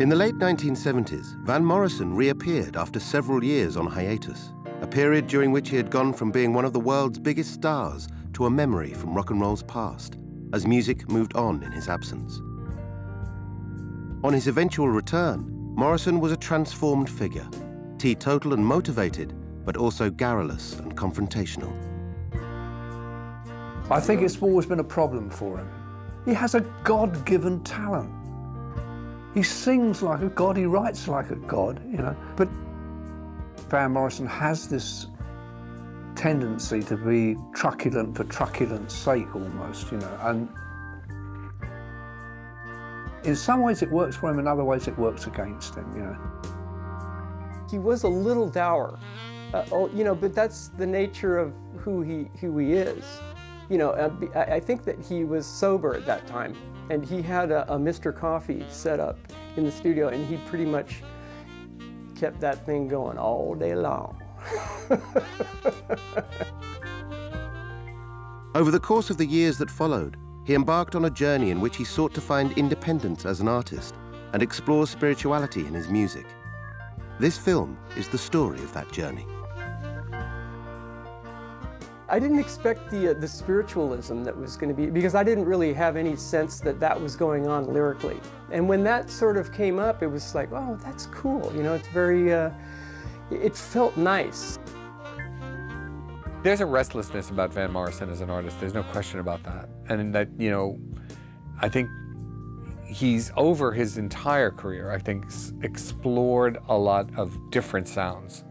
In the late 1970s, Van Morrison reappeared after several years on hiatus, a period during which he had gone from being one of the world's biggest stars to a memory from rock and roll's past, as music moved on in his absence. On his eventual return, Morrison was a transformed figure, teetotal and motivated, but also garrulous and confrontational. I think it's always been a problem for him. He has a God-given talent. He sings like a god, he writes like a god, you know. But Van Morrison has this tendency to be truculent for truculent's sake almost, you know. And in some ways it works for him, in other ways it works against him, you know. He was a little dour, uh, oh, you know, but that's the nature of who he, who he is. You know, uh, I think that he was sober at that time and he had a, a Mr. Coffee set up in the studio and he pretty much kept that thing going all day long. Over the course of the years that followed, he embarked on a journey in which he sought to find independence as an artist and explore spirituality in his music. This film is the story of that journey. I didn't expect the, uh, the spiritualism that was going to be, because I didn't really have any sense that that was going on lyrically. And when that sort of came up, it was like, oh, that's cool. You know, it's very, uh, it felt nice. There's a restlessness about Van Morrison as an artist. There's no question about that. And that, you know, I think he's over his entire career, I think, explored a lot of different sounds.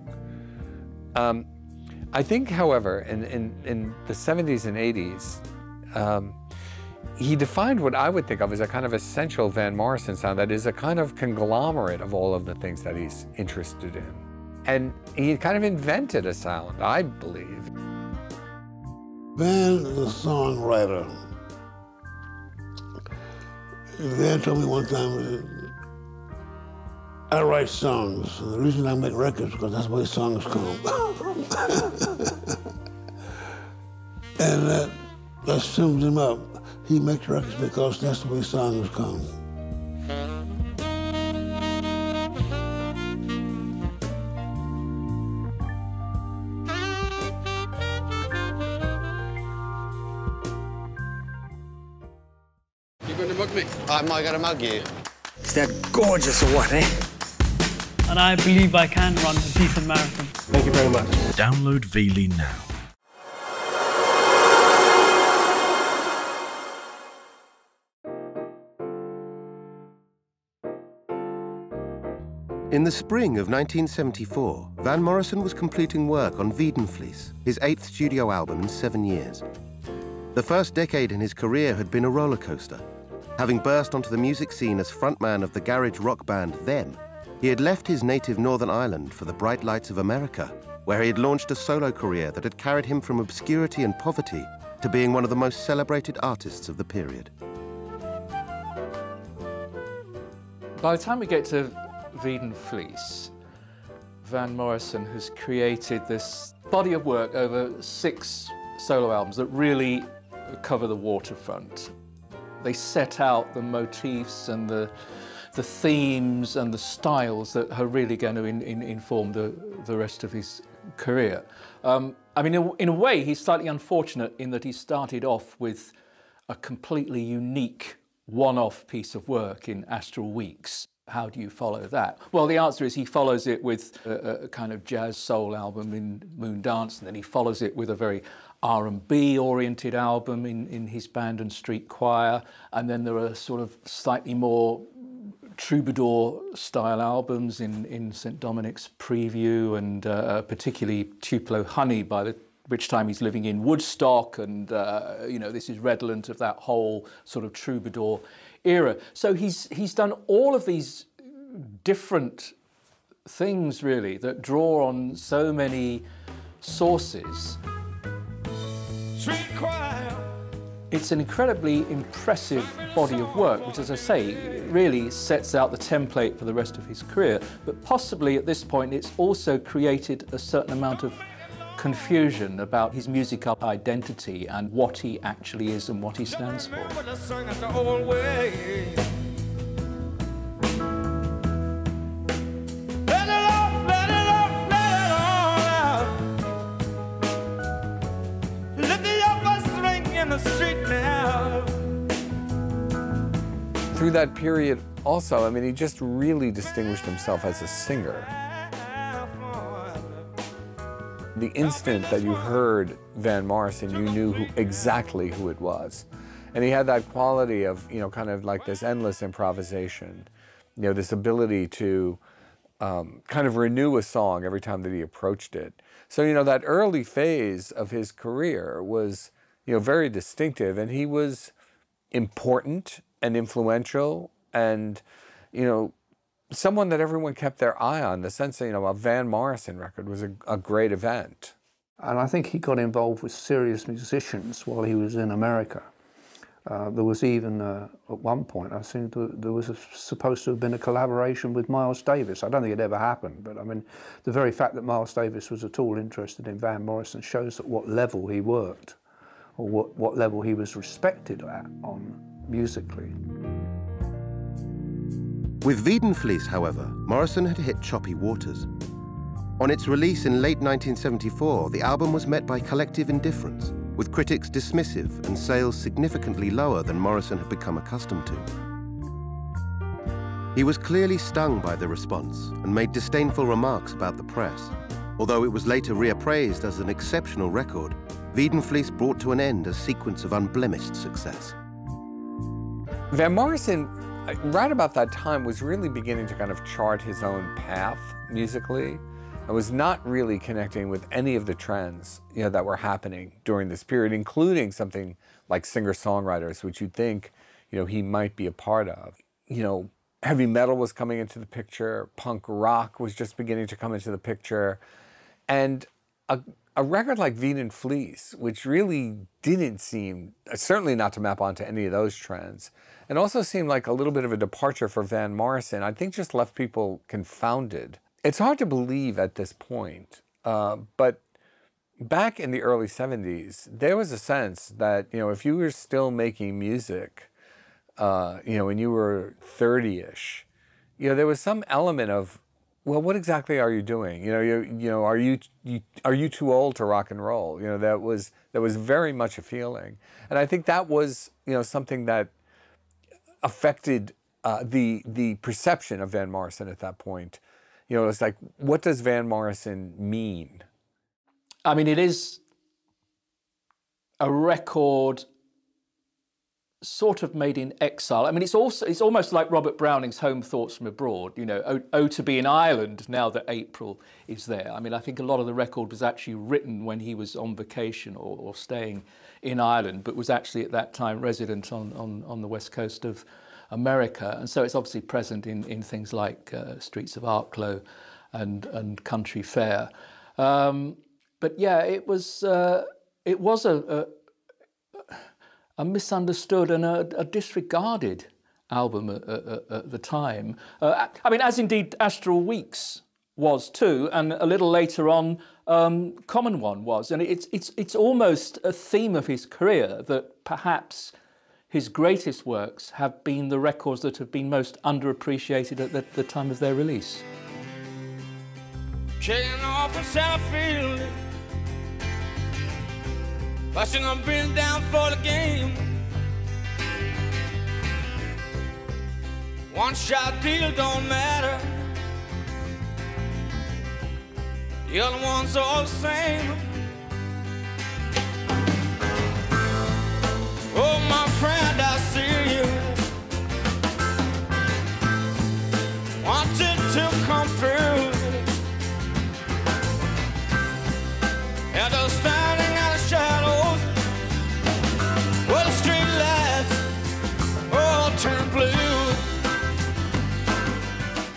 Um, I think, however, in, in, in the 70s and 80s, um, he defined what I would think of as a kind of essential Van Morrison sound that is a kind of conglomerate of all of the things that he's interested in. And he kind of invented a sound, I believe. Van is a songwriter. Van told me one time, I write songs. The reason I make records because that's where songs come. and that, that sums him up. He makes records because that's the way songs come. You going to mug me? I'm not going to mug you. Is that gorgeous or what, eh? And I believe I can run a decent marathon. Thank you very much. Download Veely now. In the spring of 1974, Van Morrison was completing work on Veedon Fleece, his eighth studio album in seven years. The first decade in his career had been a roller coaster. Having burst onto the music scene as frontman of the garage rock band Them, he had left his native Northern Ireland for the bright lights of America, where he had launched a solo career that had carried him from obscurity and poverty to being one of the most celebrated artists of the period. By the time we get to Veedon Fleece, Van Morrison has created this body of work over six solo albums that really cover the waterfront. They set out the motifs and the the themes and the styles that are really going to in, in, inform the, the rest of his career. Um, I mean, in, in a way, he's slightly unfortunate in that he started off with a completely unique one-off piece of work in Astral Weeks. How do you follow that? Well, the answer is he follows it with a, a kind of jazz soul album in Moon Dance, and then he follows it with a very R&B oriented album in, in his band and street choir, and then there are sort of slightly more troubadour style albums in, in St Dominic's Preview and uh, uh, particularly Tupelo Honey by the which time he's living in Woodstock and uh, you know this is redolent of that whole sort of troubadour era. So he's he's done all of these different things really that draw on so many sources. Street choir. It's an incredibly impressive body of work, which, as I say, really sets out the template for the rest of his career. But possibly at this point, it's also created a certain amount of confusion about his musical identity and what he actually is and what he stands for. Through that period also, I mean, he just really distinguished himself as a singer. The instant that you heard Van Morrison, you knew who, exactly who it was. And he had that quality of, you know, kind of like this endless improvisation, you know, this ability to um, kind of renew a song every time that he approached it. So, you know, that early phase of his career was, you know, very distinctive and he was important and influential and, you know, someone that everyone kept their eye on. The sense that, you know, a Van Morrison record was a, a great event. And I think he got involved with serious musicians while he was in America. Uh, there was even, uh, at one point, I think there was a, supposed to have been a collaboration with Miles Davis. I don't think it ever happened, but I mean, the very fact that Miles Davis was at all interested in Van Morrison shows at what level he worked, or what, what level he was respected at on musically. With Veedon Fleece, however, Morrison had hit choppy waters. On its release in late 1974, the album was met by collective indifference, with critics dismissive and sales significantly lower than Morrison had become accustomed to. He was clearly stung by the response and made disdainful remarks about the press. Although it was later reappraised as an exceptional record, Veedon Fleece brought to an end a sequence of unblemished success. Van Morrison, uh, right about that time, was really beginning to kind of chart his own path musically. I was not really connecting with any of the trends you know, that were happening during this period, including something like singer-songwriters, which you'd think you know, he might be a part of. You know, heavy metal was coming into the picture, punk rock was just beginning to come into the picture, and a, a record like Veedon Fleece, which really didn't seem, certainly not to map onto any of those trends, and also seemed like a little bit of a departure for Van Morrison, I think just left people confounded. It's hard to believe at this point, uh, but back in the early 70s, there was a sense that, you know, if you were still making music, uh, you know, when you were 30-ish, you know, there was some element of, well, what exactly are you doing? You know, you, you know, are you, you are you too old to rock and roll? You know, that was that was very much a feeling, and I think that was you know something that affected uh, the the perception of Van Morrison at that point. You know, it's like, what does Van Morrison mean? I mean, it is a record sort of made in exile. I mean, it's also it's almost like Robert Browning's Home Thoughts from Abroad. You know, oh, oh, to be in Ireland now that April is there. I mean, I think a lot of the record was actually written when he was on vacation or, or staying in Ireland, but was actually at that time resident on on, on the west coast of America, and so it's obviously present in in things like uh, Streets of Arklow and and Country Fair. Um, but yeah, it was uh, it was a, a a misunderstood and a, a disregarded album at, at, at the time. Uh, I mean, as indeed Astral Weeks was too, and a little later on, um, Common One was. And it's, it's, it's almost a theme of his career that perhaps his greatest works have been the records that have been most underappreciated at the, the time of their release. Southfield Watching them bring down for the game. One shot deal don't matter. The other one's all the same. Oh, my friend, I see you. Wanted to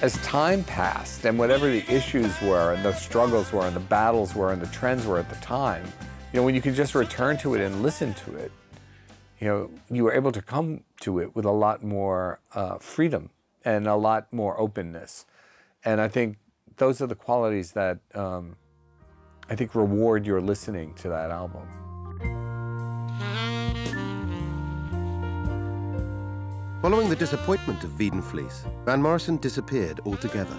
As time passed and whatever the issues were and the struggles were and the battles were and the trends were at the time, you know, when you could just return to it and listen to it, you know, you were able to come to it with a lot more uh, freedom and a lot more openness. And I think those are the qualities that um, I think, reward your listening to that album. Following the disappointment of Veedon Fleece, Van Morrison disappeared altogether.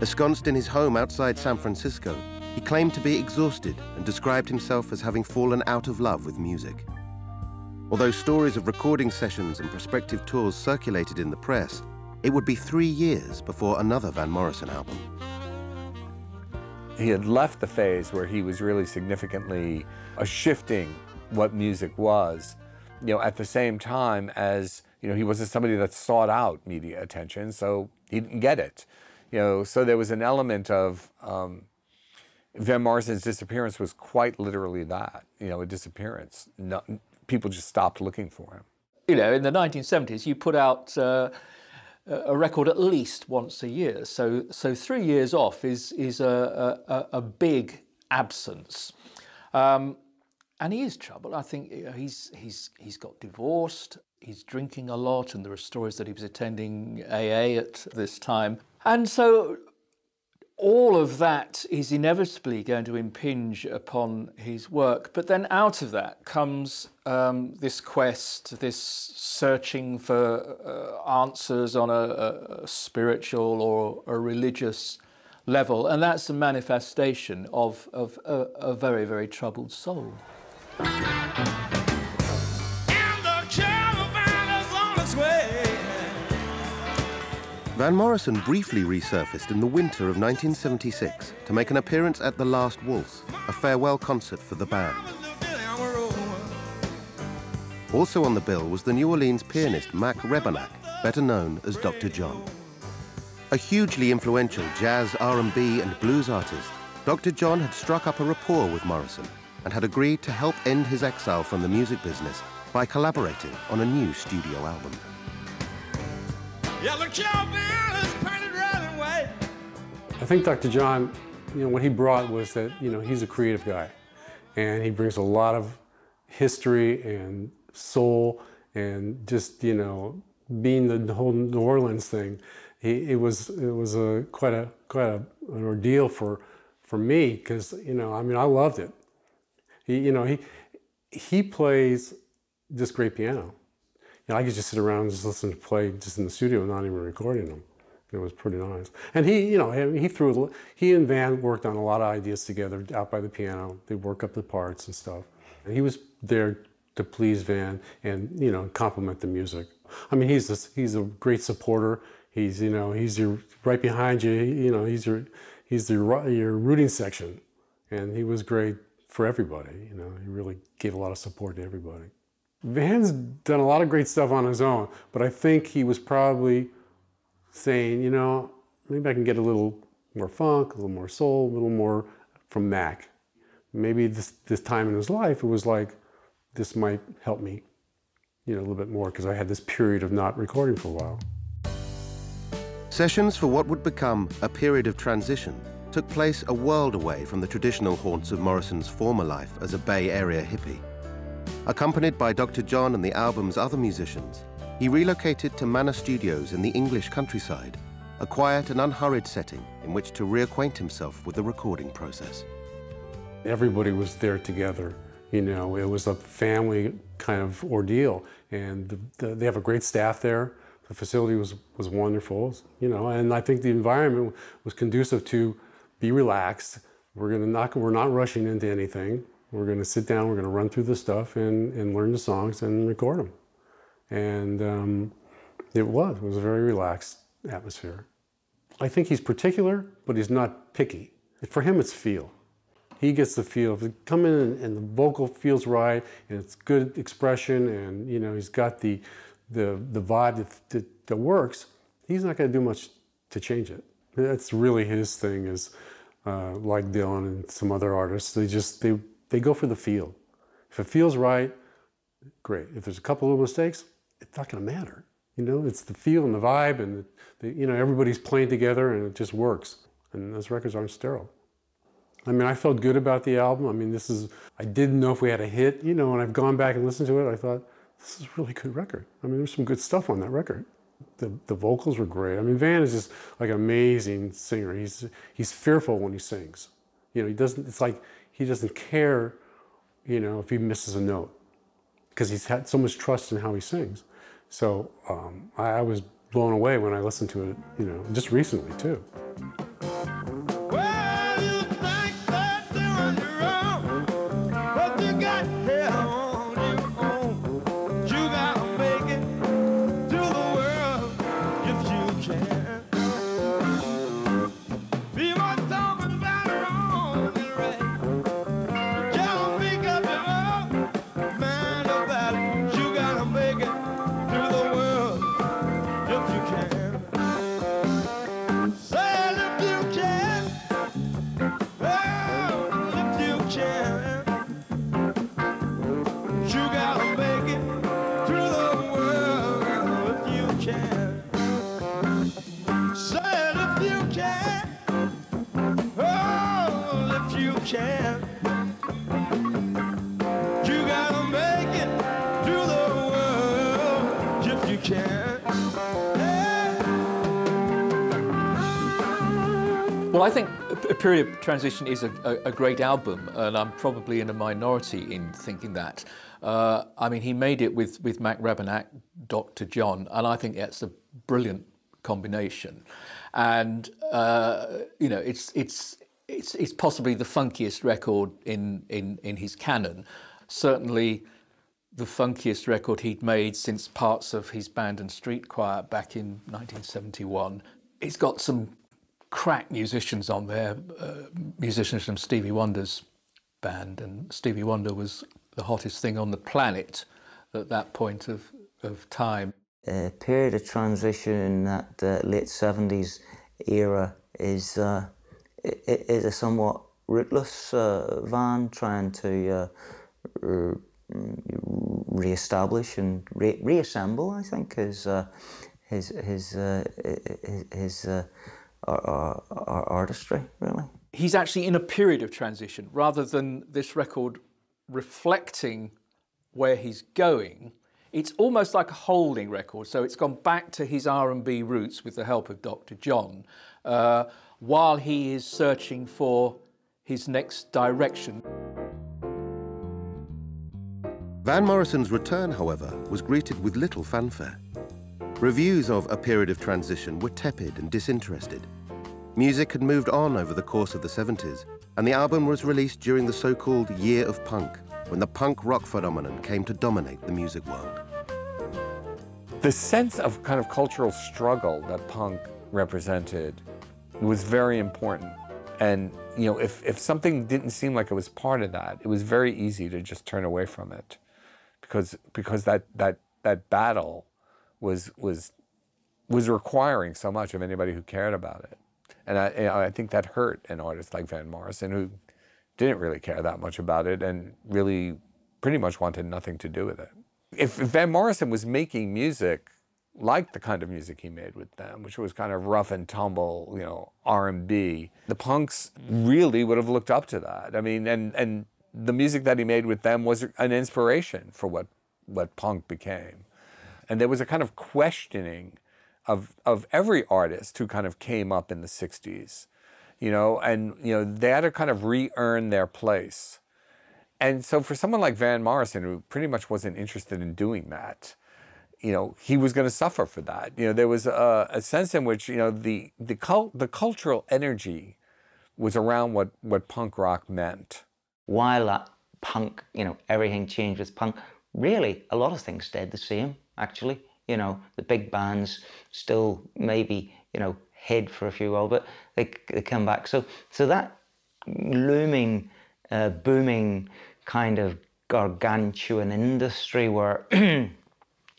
Ensconced in his home outside San Francisco, he claimed to be exhausted and described himself as having fallen out of love with music. Although stories of recording sessions and prospective tours circulated in the press, it would be three years before another Van Morrison album. He had left the phase where he was really significantly uh, shifting what music was, you know, at the same time as, you know, he wasn't somebody that sought out media attention, so he didn't get it. You know, so there was an element of um, Van Morrison's disappearance was quite literally that, you know, a disappearance. No, people just stopped looking for him. You know, in the 1970s, you put out uh, a record at least once a year. So, so three years off is, is a, a, a big absence. Um, and he is troubled. I think he's, he's, he's got divorced, he's drinking a lot, and there are stories that he was attending AA at this time. And so all of that is inevitably going to impinge upon his work. But then out of that comes um, this quest, this searching for uh, answers on a, a, spiritual or a religious level. And that's a manifestation of, of a, a very, very troubled soul. Van Morrison briefly resurfaced in the winter of 1976 to make an appearance at The Last Waltz, a farewell concert for the band. Also on the bill was the New Orleans pianist Mac Rebennack, better known as Dr. John. A hugely influential jazz, R&B and blues artist, Dr. John had struck up a rapport with Morrison and had agreed to help end his exile from the music business by collaborating on a new studio album. Yellow is painted red and white. I think Dr. John, you know, what he brought was that, you know, he's a creative guy. And he brings a lot of history and soul and just, you know, being the whole New Orleans thing, he, it was it was a quite a quite a, an ordeal for for me because you know I mean I loved it. He you know he he plays just great piano You know, I could just sit around and just listen to play just in the studio, not even recording them. It was pretty nice. And he, you know, he threw, he and Van worked on a lot of ideas together out by the piano. They work up the parts and stuff. And he was there to please Van and, you know, compliment the music. I mean, he's a, he's a great supporter. He's, you know, he's your, right behind you, you know, he's your, he's your, your rooting section. And he was great for everybody, you know, he really gave a lot of support to everybody. Van's done a lot of great stuff on his own, but I think he was probably saying, you know, maybe I can get a little more funk, a little more soul, a little more from Mac. Maybe this, this time in his life, it was like, this might help me, you know, a little bit more because I had this period of not recording for a while. Sessions for what would become a period of transition took place a world away from the traditional haunts of Morrison's former life as a Bay Area hippie. Accompanied by Dr. John and the album's other musicians, he relocated to Manor Studios in the English countryside, a quiet and unhurried setting in which to reacquaint himself with the recording process. Everybody was there together. You know, it was a family kind of ordeal, and the, the, they have a great staff there. The facility was, was wonderful, you know, and I think the environment was conducive to be relaxed. We're gonna not, we're not rushing into anything. We're going to sit down, we're going to run through the stuff and, and learn the songs and record them. And um, it was, it was a very relaxed atmosphere. I think he's particular, but he's not picky. For him, it's feel. He gets the feel. If you come in and, and the vocal feels right, and it's good expression, and you know he's got the the the vibe that, that, that works, he's not going to do much to change it. That's really his thing. Is uh, like Dylan and some other artists, they just they they go for the feel. If it feels right, great. If there's a couple of mistakes, it's not going to matter. You know, it's the feel and the vibe, and the, you know everybody's playing together, and it just works. And those records aren't sterile. I mean, I felt good about the album. I mean, this is I didn't know if we had a hit. You know, and I've gone back and listened to it, I thought this is a really good record. I mean, there's some good stuff on that record. The, the vocals were great. I mean, Van is just like an amazing singer. He's, he's fearful when he sings. You know, he doesn't. It's like he doesn't care, you know, if he misses a note, because he's had so much trust in how he sings. So um, I, I was blown away when I listened to it, you know, just recently too. I think A Period of Transition is a, a, a, great album, and I'm probably in a minority in thinking that. Uh, I mean, he made it with, with Mac Rebennack, Dr. John, and I think that's a brilliant combination. And, uh, you know, it's, it's, it's, it's possibly the funkiest record in, in, in his canon. Certainly the funkiest record he'd made since parts of his band and street choir back in 1971. It's got some crack musicians on there, uh, musicians from Stevie Wonder's band, and Stevie Wonder was the hottest thing on the planet at that point of, of time. A period of transition in that uh, late 70s era is, uh, is a somewhat rootless uh, Van trying to uh, re-establish and re reassemble, I think, his, uh, his, his, his, his our, our, artistry, really. He's actually in a period of transition rather than this record reflecting where he's going. It's almost like a holding record, so it's gone back to his R&B roots with the help of Dr. John, uh, while he is searching for his next direction. Van Morrison's return, however, was greeted with little fanfare. Reviews of A Period of Transition were tepid and disinterested. Music had moved on over the course of the 70s, and the album was released during the so-called Year of Punk, when the punk rock phenomenon came to dominate the music world. The sense of kind of cultural struggle that punk represented was very important. And, you know, if, if something didn't seem like it was part of that, it was very easy to just turn away from it because, because that, that, that battle was, was, was requiring so much of anybody who cared about it. And I, I think that hurt an artist like Van Morrison, who didn't really care that much about it and really pretty much wanted nothing to do with it. If, if Van Morrison was making music like the kind of music he made with them, which was kind of rough and tumble, you know, R&B, the punks really would have looked up to that. I mean, and, and the music that he made with them was an inspiration for what, what punk became. And there was a kind of questioning of, of every artist who kind of came up in the 60s, you know, and, you know, they had to kind of re-earn their place. And so for someone like Van Morrison, who pretty much wasn't interested in doing that, you know, he was going to suffer for that. You know, there was a, a sense in which, you know, the, the, cult, the cultural energy was around what, what punk rock meant. While punk, you know, everything changed with punk, really, a lot of things stayed the same, actually you know, the big bands still maybe, you know, head for a few while, but they, they come back. So, so that looming, uh, booming kind of gargantuan industry where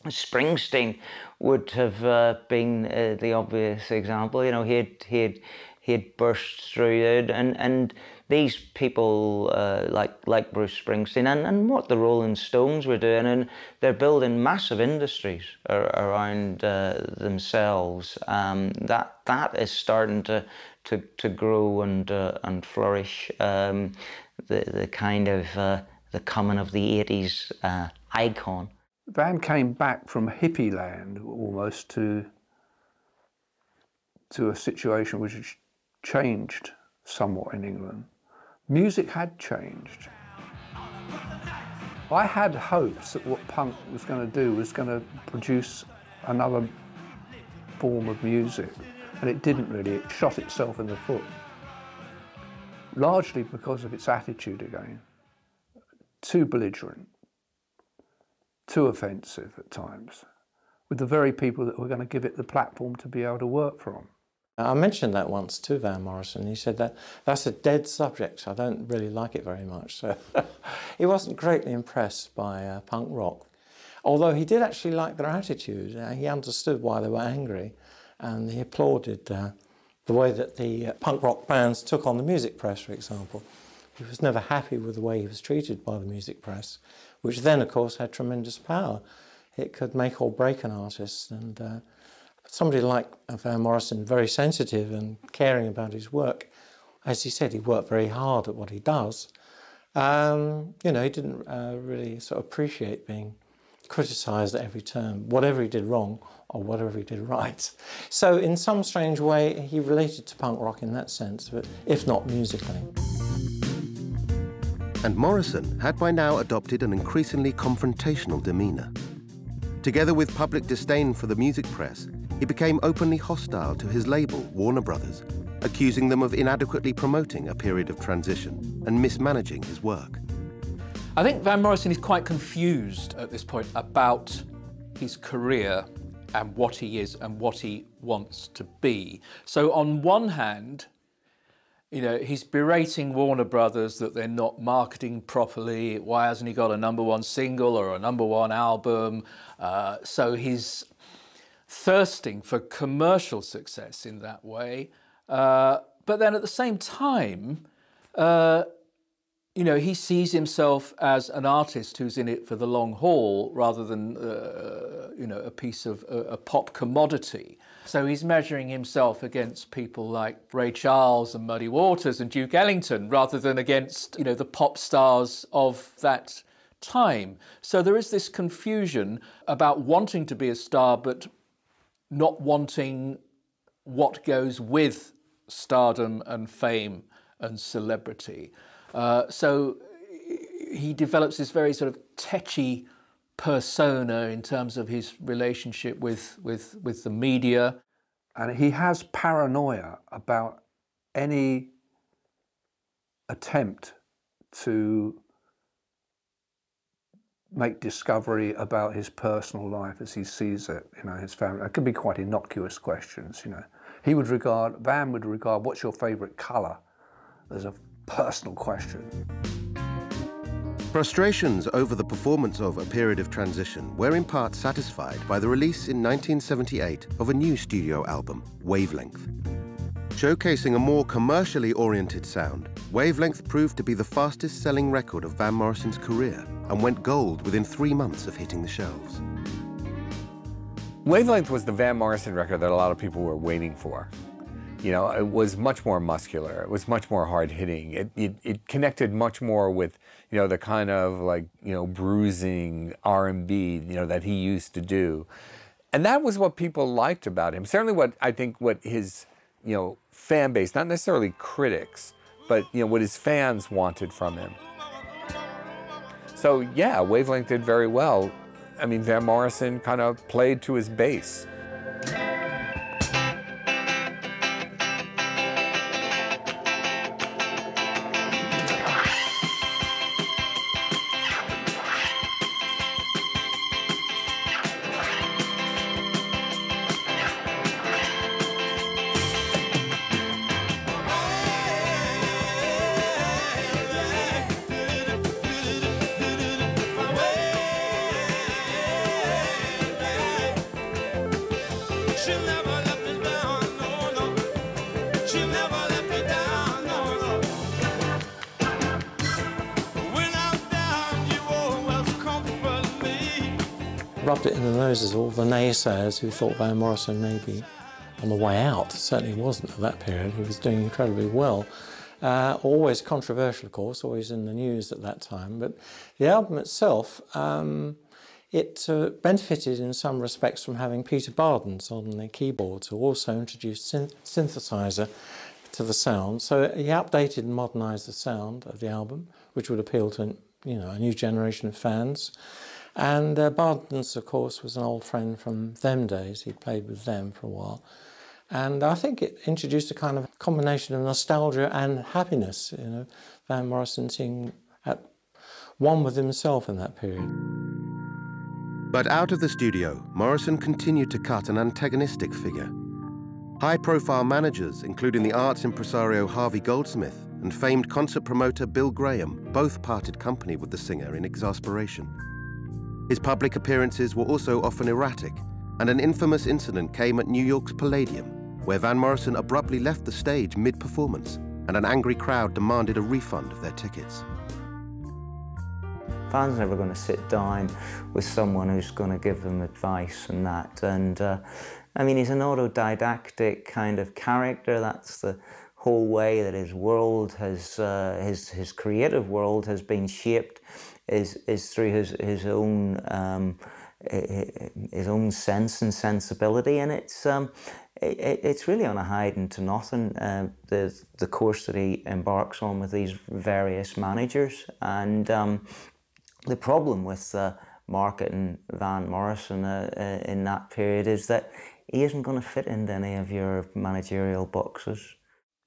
Springsteen would have uh, been uh, the obvious example. You know, he had, he had, he had burst through it and, and these people uh, like like Bruce Springsteen and, and what the Rolling Stones were doing, and they're building massive industries ar around uh, themselves. Um, that that is starting to to, to grow and uh, and flourish. Um, the the kind of uh, the coming of the '80s uh, icon. Van came back from hippie land almost to to a situation which changed somewhat in England music had changed. I had hopes that what punk was going to do was going to produce another form of music, and it didn't really. It shot itself in the foot, largely because of its attitude again. Too belligerent, too offensive at times, with the very people that were going to give it the platform to be able to work from. I mentioned that once to Van Morrison. He said that that's a dead subject. I don't really like it very much. So he wasn't greatly impressed by uh, punk rock, although he did actually like their attitude. Uh, he understood why they were angry, and he applauded uh, the way that the uh, punk rock bands took on the music press, for example. He was never happy with the way he was treated by the music press, which then, of course, had tremendous power. It could make or break an artist, and uh, somebody like Van Morrison, very sensitive and caring about his work, as he said, he worked very hard at what he does. Um, you know, he didn't uh, really sort of appreciate being criticised at every turn, whatever he did wrong or whatever he did right. So, in some strange way, he related to punk rock in that sense, but if not musically. And Morrison had by now adopted an increasingly confrontational demeanour. Together with public disdain for the music press, he became openly hostile to his label, Warner Brothers, accusing them of inadequately promoting a period of transition and mismanaging his work. I think Van Morrison is quite confused at this point about his career and what he is and what he wants to be. So on one hand, you know, he's berating Warner Brothers that they're not marketing properly. Why hasn't he got a number one single or a number one album? Uh, so he's thirsting for commercial success in that way. Uh, but then at the same time, uh, you know, he sees himself as an artist who's in it for the long haul rather than, uh, you know, a piece of a, a, pop commodity. So he's measuring himself against people like Ray Charles and Muddy Waters and Duke Ellington rather than against, you know, the pop stars of that time. So there is this confusion about wanting to be a star but not wanting what goes with stardom and fame and celebrity. Uh, so he develops this very sort of tetchy persona in terms of his relationship with, with, with the media. And he has paranoia about any attempt to make discovery about his personal life as he sees it, you know, his family. It could be quite innocuous questions, you know. He would regard, Van would regard, what's your favourite colour as a personal question. Frustrations over the performance of A Period of Transition were in part satisfied by the release in 1978 of a new studio album, Wavelength. Showcasing a more commercially oriented sound, Wavelength proved to be the fastest selling record of Van Morrison's career and went gold within three months of hitting the shelves. Wavelength was the Van Morrison record that a lot of people were waiting for. You know, it was much more muscular. It was much more hard hitting. It, it, it connected much more with, you know, the kind of like, you know, bruising R&B, you know, that he used to do. And that was what people liked about him. Certainly what I think what his, you know, fan base, not necessarily critics, but, you know, what his fans wanted from him. So yeah, Wavelength did very well. I mean, Van Morrison kind of played to his base. Naysayers who thought Van Morrison may be on the way out. Certainly wasn't at that period. He was doing incredibly well. Uh, always controversial, of course, always in the news at that time. But the album itself, um, it uh, benefited in some respects from having Peter Bardens on the keyboards, who also introduced synth synthesizer to the sound. So he updated and modernised the sound of the album, which would appeal to you know a new generation of fans. And uh, Bardens, of course, was an old friend from them days. He'd played with them for a while. And I think it introduced a kind of combination of nostalgia and happiness. You know, Van Morrison seeing at one with himself in that period. But out of the studio, Morrison continued to cut an antagonistic figure. High profile managers, including the arts impresario Harvey Goldsmith and famed concert promoter Bill Graham, both parted company with the singer in exasperation. His public appearances were also often erratic, and an infamous incident came at New York's Palladium, where Van Morrison abruptly left the stage mid performance, and an angry crowd demanded a refund of their tickets. Fans never going to sit down with someone who's going to give them advice and that. And uh, I mean, he's an autodidactic kind of character. That's the whole way that his world has, uh, his his creative world has been shaped, is is through his his own. Um, his own sense and sensibility, and it's um, it, it's really on a hiding to nothing. Uh, the the course that he embarks on with these various managers, and um, the problem with uh, and Van Morrison uh, uh, in that period is that he isn't going to fit into any of your managerial boxes.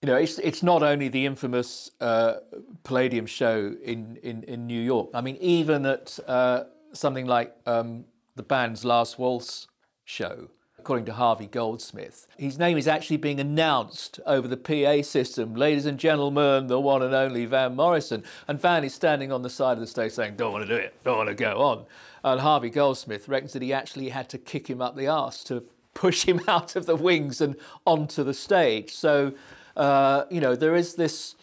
You know, it's it's not only the infamous uh, Palladium show in, in, in New York. I mean, even at uh, something like um, the band's Last Waltz show, according to Harvey Goldsmith. His name is actually being announced over the PA system. Ladies and gentlemen, the one and only Van Morrison. And Van is standing on the side of the stage saying, don't want to do it, don't want to go on. And Harvey Goldsmith reckons that he actually had to kick him up the arse to push him out of the wings and onto the stage. So, uh, you know, there is this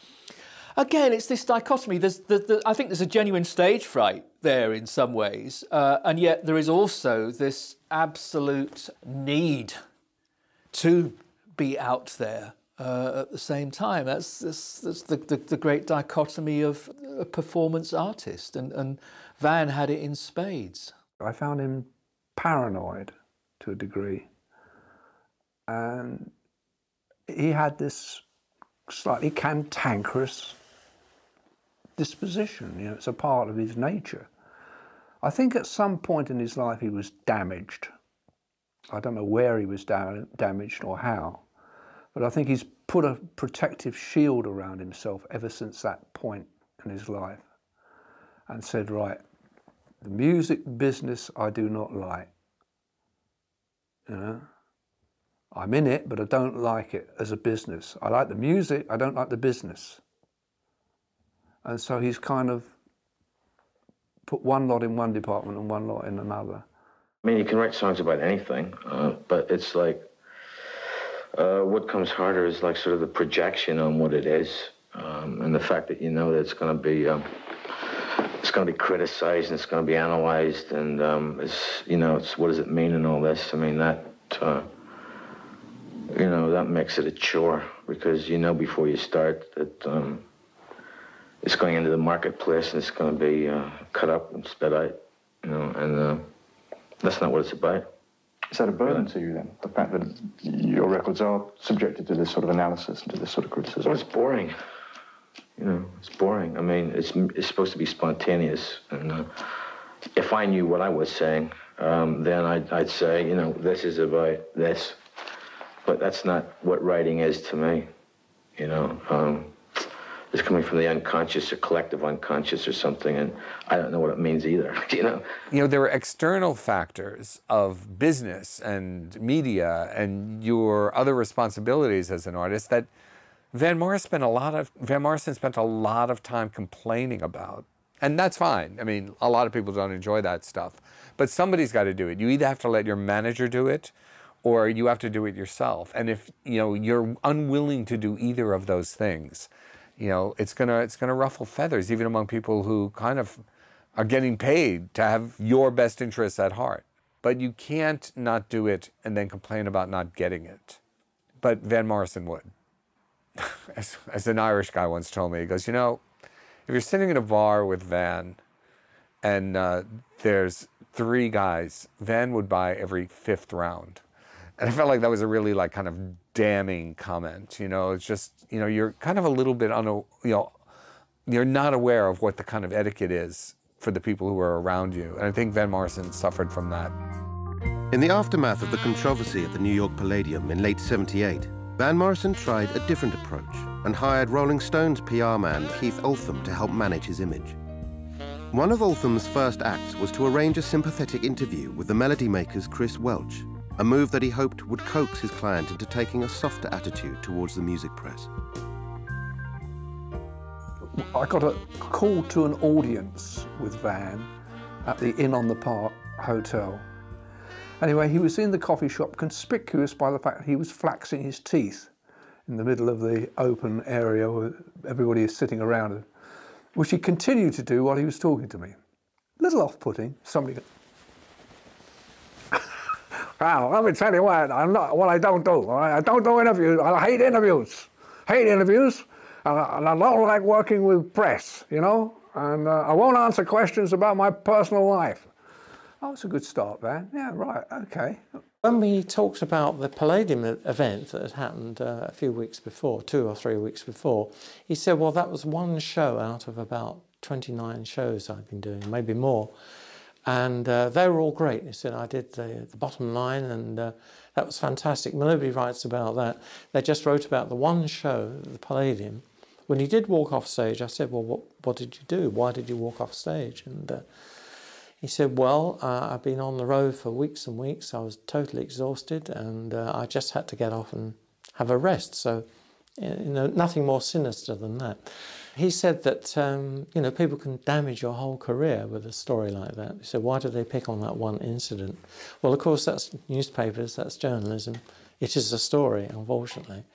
again, it's this dichotomy. There's, the, the, I think there's a genuine stage fright there in some ways, uh, and yet there is also this absolute need to be out there uh, at the same time. That's, that's, that's the, the, the, great dichotomy of a performance artist, and, and Van had it in spades. I found him paranoid to a degree, and he had this slightly cantankerous disposition. You know, it's a part of his nature. I think at some point in his life he was damaged. I don't know where he was da damaged or how, but I think he's put a protective shield around himself ever since that point in his life and said, right, the music business I do not like. You know, I'm in it, but I don't like it as a business. I like the music, I don't like the business. And so he's kind of put one lot in one department and one lot in another. I mean, you can write songs about anything, uh, but it's like uh, what comes harder is like sort of the projection on what it is, um, and the fact that you know that it's going to be um, it's going to be criticized and it's going to be analyzed, and um, it's you know it's what does it mean and all this. I mean that uh, you know that makes it a chore because you know before you start that um, it's going into the marketplace and it's going to be uh, cut up and spit out, you know, and uh, that's not what it's about. Is that a burden to you then? The fact that your records are subjected to this sort of analysis and to this sort of criticism? Well, it's boring. You know, it's boring. I mean, it's, it's supposed to be spontaneous. And uh, if I knew what I was saying, um, then I'd, I'd say, you know, this is about this. But that's not what writing is to me, you know. Um, is coming from the unconscious or collective unconscious or something, and I don't know what it means either. You know. You know, there were external factors of business and media and your other responsibilities as an artist that Van Morrison spent a lot of Van Morrison spent a lot of time complaining about. And that's fine. I mean, a lot of people don't enjoy that stuff. But somebody's got to do it. You either have to let your manager do it or you have to do it yourself. And if, you know, you're unwilling to do either of those things, you know, it's gonna it's gonna ruffle feathers even among people who kind of are getting paid to have your best interests at heart. But you can't not do it and then complain about not getting it. But Van Morrison would. as, as an Irish guy once told me, he goes, you know, if you're sitting in a bar with Van and uh, there's three guys, Van would buy every fifth round. And I felt like that was a really like kind of damning comment. You know, it's just you know you're kind of a little bit on a you know you're not aware of what the kind of etiquette is for the people who are around you. And I think Van Morrison suffered from that. In the aftermath of the controversy at the New York Palladium in late 78, Van Morrison tried a different approach and hired Rolling Stones PR man Keith Altham to help manage his image. One of Altham's first acts was to arrange a sympathetic interview with the Melody Makers' Chris Welch, a move that he hoped would coax his client into taking a softer attitude towards the music press. I got a call to an audience with Van at the Inn on the Park Hotel. Anyway, he was in the coffee shop, conspicuous by the fact that he was flaxing his teeth in the middle of the open area where everybody is sitting around which he continued to do while he was talking to me. A little off-putting. Somebody. Well, let me tell you what, I'm not, what I don't do. I don't do interviews. I hate interviews. Hate interviews. And I, don't like working with press, you know? And uh, I won't answer questions about my personal life. Oh, it's a good start, Van. Yeah, right, okay. When we talked about the Palladium event that had happened uh, a few weeks before, two or three weeks before, he said, well, that was one show out of about 29 shows I've been doing, maybe more. And uh, they were all great. He said, I did the, the bottom line, and uh, that was fantastic. Nobody writes about that. They just wrote about the one show, the Palladium. When he did walk off stage, I said, Well, what, what did you do? Why did you walk off stage? And uh, he said, Well, uh, I've been on the road for weeks and weeks. I was totally exhausted, and uh, I just had to get off and have a rest. So, you know, nothing more sinister than that. He said that um, you know people can damage your whole career with a story like that. He said, why do they pick on that one incident? Well, of course, that's newspapers, that's journalism. It is a story, unfortunately.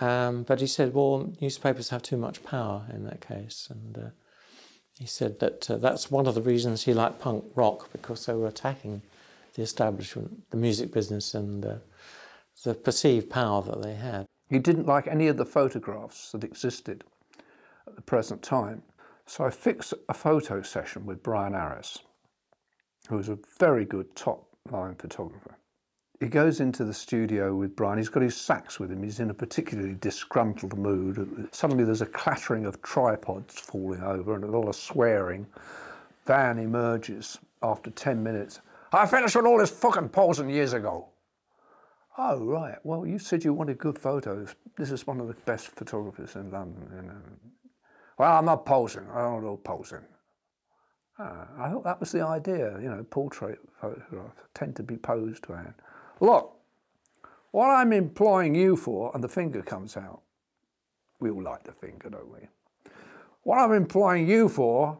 Um, but he said, well, newspapers have too much power in that case, and uh, he said that uh, that's one of the reasons he liked punk rock because they were attacking the establishment, the music business, and uh, the perceived power that they had. He didn't like any of the photographs that existed at the present time. So I fix a photo session with Brian Harris, who is a very good top line photographer. He goes into the studio with Brian. He's got his sax with him. He's in a particularly disgruntled mood. Suddenly there's a clattering of tripods falling over and a lot of swearing. Van emerges after 10 minutes. I finished with all this fucking posing years ago. Oh, right. Well, you said you wanted good photos. This is one of the best photographers in London. You know. Well, I'm not posing. I don't know posing. Ah, I thought that was the idea, you know, portrait photographs tend to be posed around. Look, what I'm employing you for, and the finger comes out. We all like the finger, don't we? What I'm employing you for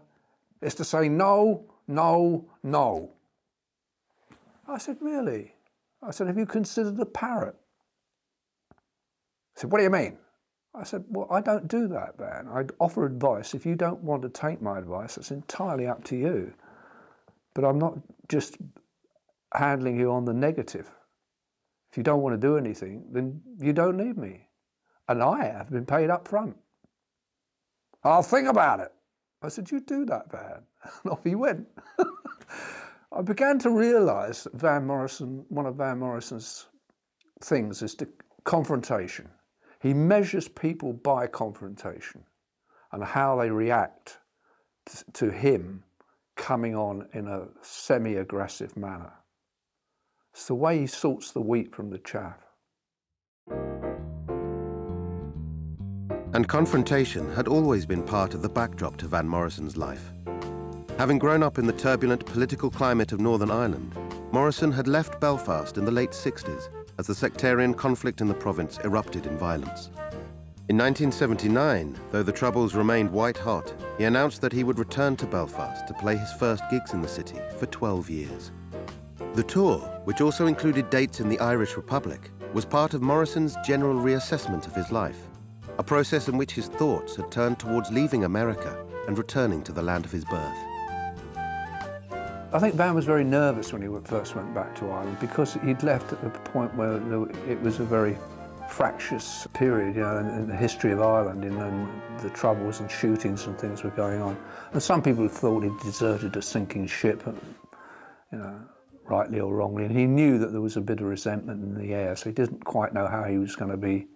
is to say no, no, no. I said, really? I said, have you considered a parrot? He said, what do you mean? I said, well, I don't do that, Van. I'd offer advice. If you don't want to take my advice, it's entirely up to you. But I'm not just handling you on the negative. If you don't want to do anything, then you don't need me. And I have been paid up front. I'll think about it. I said, you do that, Van. And off he went. I began to realise that Van Morrison, one of Van Morrison's things is the confrontation. He measures people by confrontation and how they react to him coming on in a semi-aggressive manner. It's the way he sorts the wheat from the chaff. And confrontation had always been part of the backdrop to Van Morrison's life. Having grown up in the turbulent political climate of Northern Ireland, Morrison had left Belfast in the late 60s as the sectarian conflict in the province erupted in violence. In 1979, though the troubles remained white hot, he announced that he would return to Belfast to play his first gigs in the city for 12 years. The tour, which also included dates in the Irish Republic, was part of Morrison's general reassessment of his life, a process in which his thoughts had turned towards leaving America and returning to the land of his birth. I think Van was very nervous when he first went back to Ireland because he'd left at the point where it was a very fractious period, you know, in, the history of Ireland, you know, the troubles and shootings and things were going on. And some people thought he'd deserted a sinking ship, uh, you know, rightly or wrongly, and he knew that there was a bit of resentment in the air, so he didn't quite know how he was going to be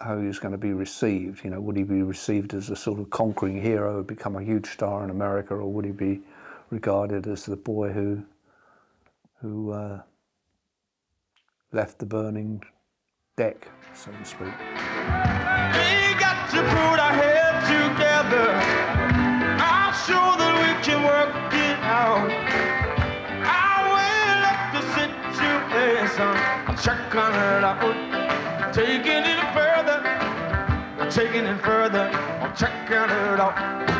how he was going to be received. You know, would he be received as a sort of conquering hero, become a huge star in America, or would he be regarded as the boy who who uh, left the burning deck, so to speak? We got to put our together. I'm sure that we can work it out. I will the situation check on it out. Taking it further, taking it further, checking it out.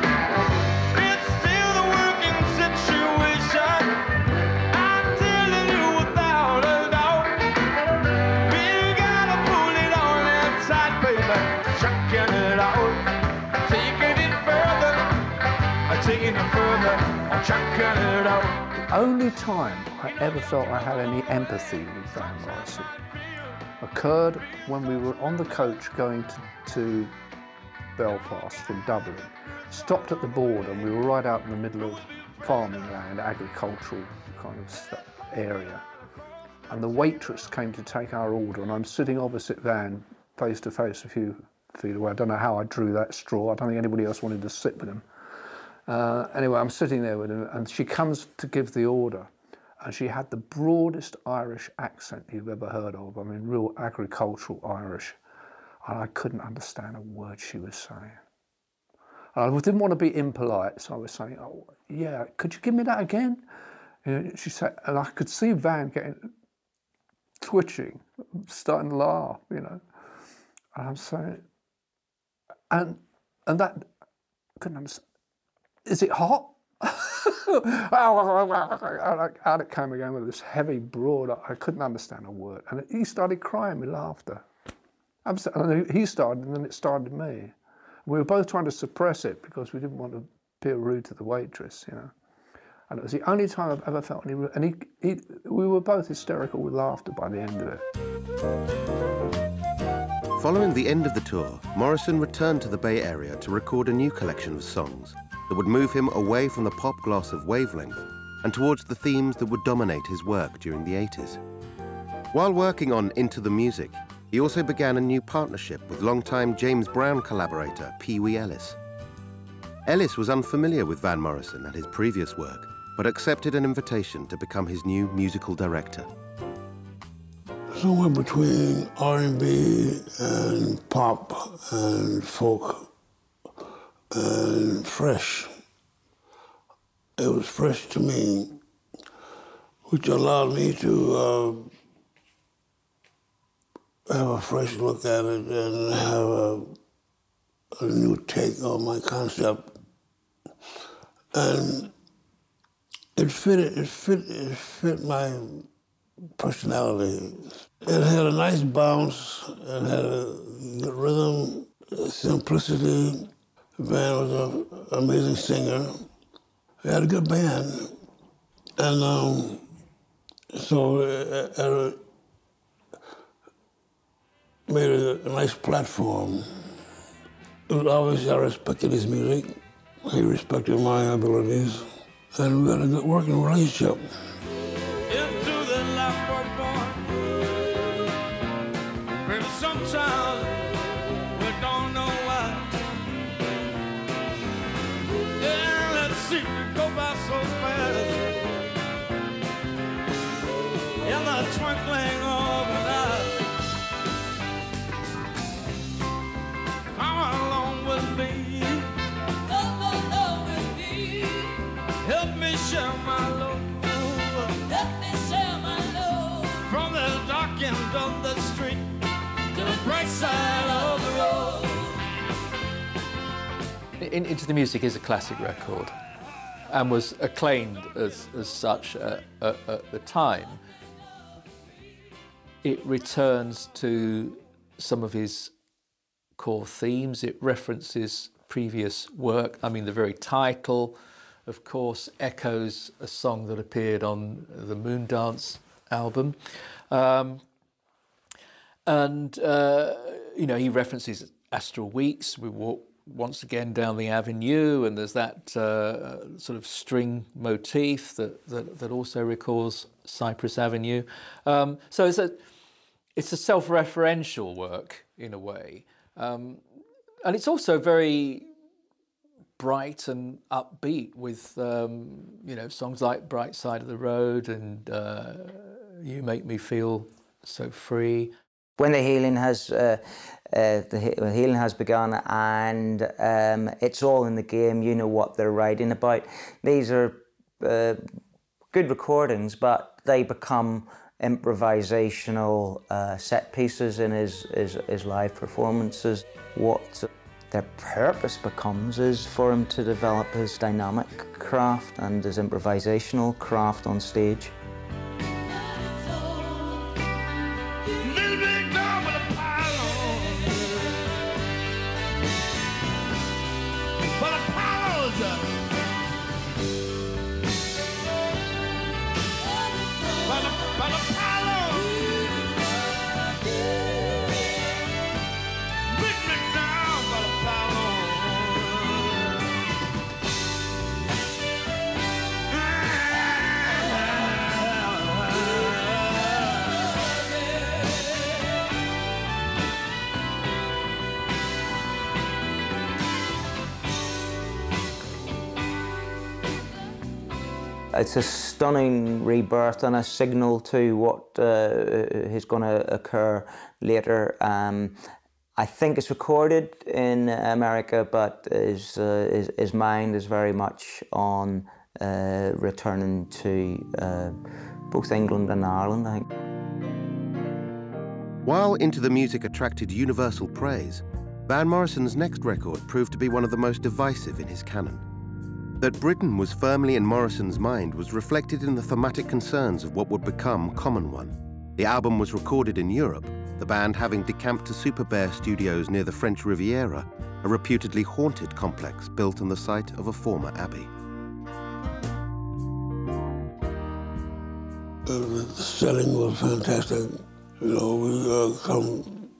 The only time I ever felt I had any empathy with Van Morrison occurred when we were on the coach going to, to Belfast from Dublin. Stopped at the border and we were right out in the middle of farming land, agricultural kind of area. And the waitress came to take our order and I'm sitting opposite Van, face to face a few feet away. I don't know how I drew that straw. I don't think anybody else wanted to sit with him. Uh, anyway, I'm sitting there with him, and she comes to give the order, and she had the broadest Irish accent you've ever heard of. I mean, real agricultural Irish, and I couldn't understand a word she was saying. And I didn't want to be impolite, so I was saying, "Oh, yeah, could you give me that again?" And she said, and I could see Van getting twitching, starting to laugh, you know. And I'm saying, and and that couldn't understand is it hot? Out it came again with this heavy, broad, I couldn't understand a word. And he started crying with laughter. And he started, and then it started me. We were both trying to suppress it because we didn't want to appear rude to the waitress, you know. And it was the only time I've ever felt any, and he, he, we were both hysterical with laughter by the end of it. Following the end of the tour, Morrison returned to the Bay Area to record a new collection of songs that would move him away from the pop gloss of wavelength and towards the themes that would dominate his work during the 80s. While working on Into the Music, he also began a new partnership with longtime James Brown collaborator Pee Wee Ellis. Ellis was unfamiliar with Van Morrison and his previous work, but accepted an invitation to become his new musical director. Somewhere between R&B and pop and folk and fresh. It was fresh to me, which allowed me to uh, have a fresh look at it and have a, a new take on my concept. And it fit it fit it fit my personality. It had a nice bounce, it had a good rhythm, simplicity. Van was an amazing singer. We had a good band. And um, so it, it made a, nice platform. Obviously I respected his music. He respected my abilities. And we had a good working relationship. Into the life In, Into the Music is a classic record and was acclaimed as, as such at, at, at the time. It returns to some of his core themes. It references previous work. I mean, the very title, of course, echoes a song that appeared on the Moondance album. Um, and, uh, you know, he references Astral Weeks, with what once again down the avenue, and there's that uh, sort of string motif that, that, that also recalls Cypress Avenue. Um, so it's a it's a self-referential work in a way, um, and it's also very bright and upbeat with um, you know songs like "Bright Side of the Road" and uh, "You Make Me Feel So Free." When the healing has uh, uh, the healing has begun, and um, it's all in the game. You know what they're writing about. These are uh, good recordings, but they become improvisational uh, set pieces in his, his, his live performances. What their purpose becomes is for him to develop his dynamic craft and his improvisational craft on stage. It's a stunning rebirth and a signal to what uh, is going to occur later. Um, I think it's recorded in America, but his, uh, his, his, mind is very much on uh, returning to uh, both England and Ireland, I think. While Into the Music attracted universal praise, Van Morrison's next record proved to be one of the most divisive in his canon. That Britain was firmly in Morrison's mind was reflected in the thematic concerns of what would become Common One. The album was recorded in Europe, the band having decamped to Super Bear Studios near the French Riviera, a reputedly haunted complex built on the site of a former abbey. Uh, the setting was fantastic. You know, we uh, come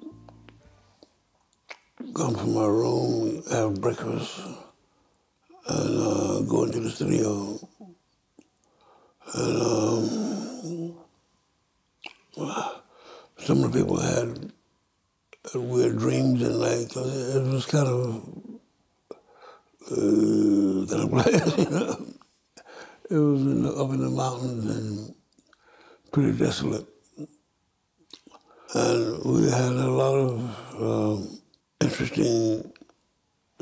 come from our room, have breakfast, and uh, go into the studio. And um, some of the people had weird dreams and like it was kind of uh, kind of you know. It was in the, up in the mountains and pretty desolate. And we had a lot of um, interesting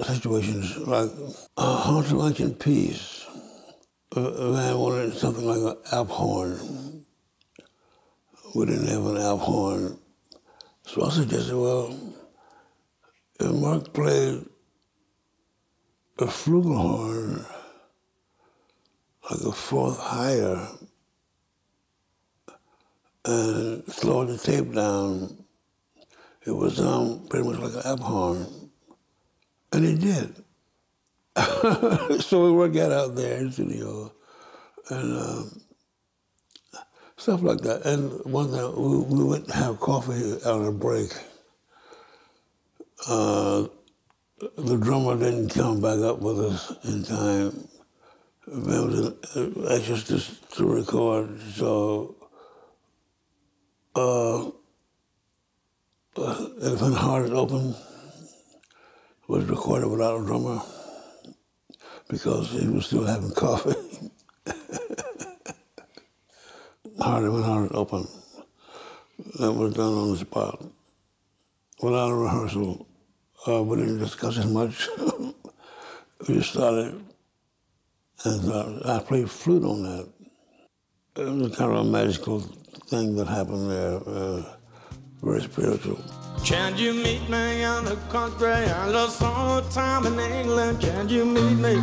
situations like uh, to of Ancient Peace. Man wanted something like an Alp horn. We didn't have an Alp horn. So I suggested, well, if Mark played a flugelhorn, like a fourth higher, and slowed the tape down, it would sound pretty much like an Alp horn. And he did. so we worked out there in. And um, stuff like that. And one time we, we went to have coffee on a break. Uh, the drummer didn't come back up with us in time. It was anxious to, to record, so uh, uh, When Heart Open was recorded without a drummer because he was still having coffee. When Heart Open. That was done on the spot without a rehearsal. Uh, we didn't discuss it much. we just started, and uh, I played flute on that. It was kind of a magical thing that happened there, uh, very spiritual. Can you meet me in the country in the summertime in England? Can you meet me?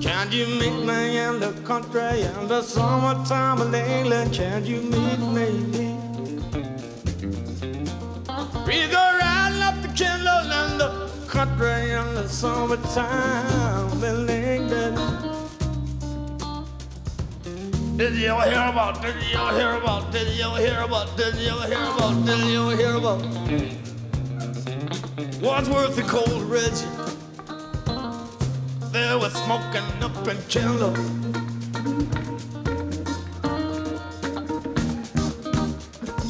Can you meet me in the country in the summertime in England? Can you meet me? We go riding up the candles in the country in the summertime Did you ever hear about? Did you hear about? Did you ever hear about? Did you ever hear about? Did you ever hear about? Wordsworth and Coleridge. They were smoking up in Kendal.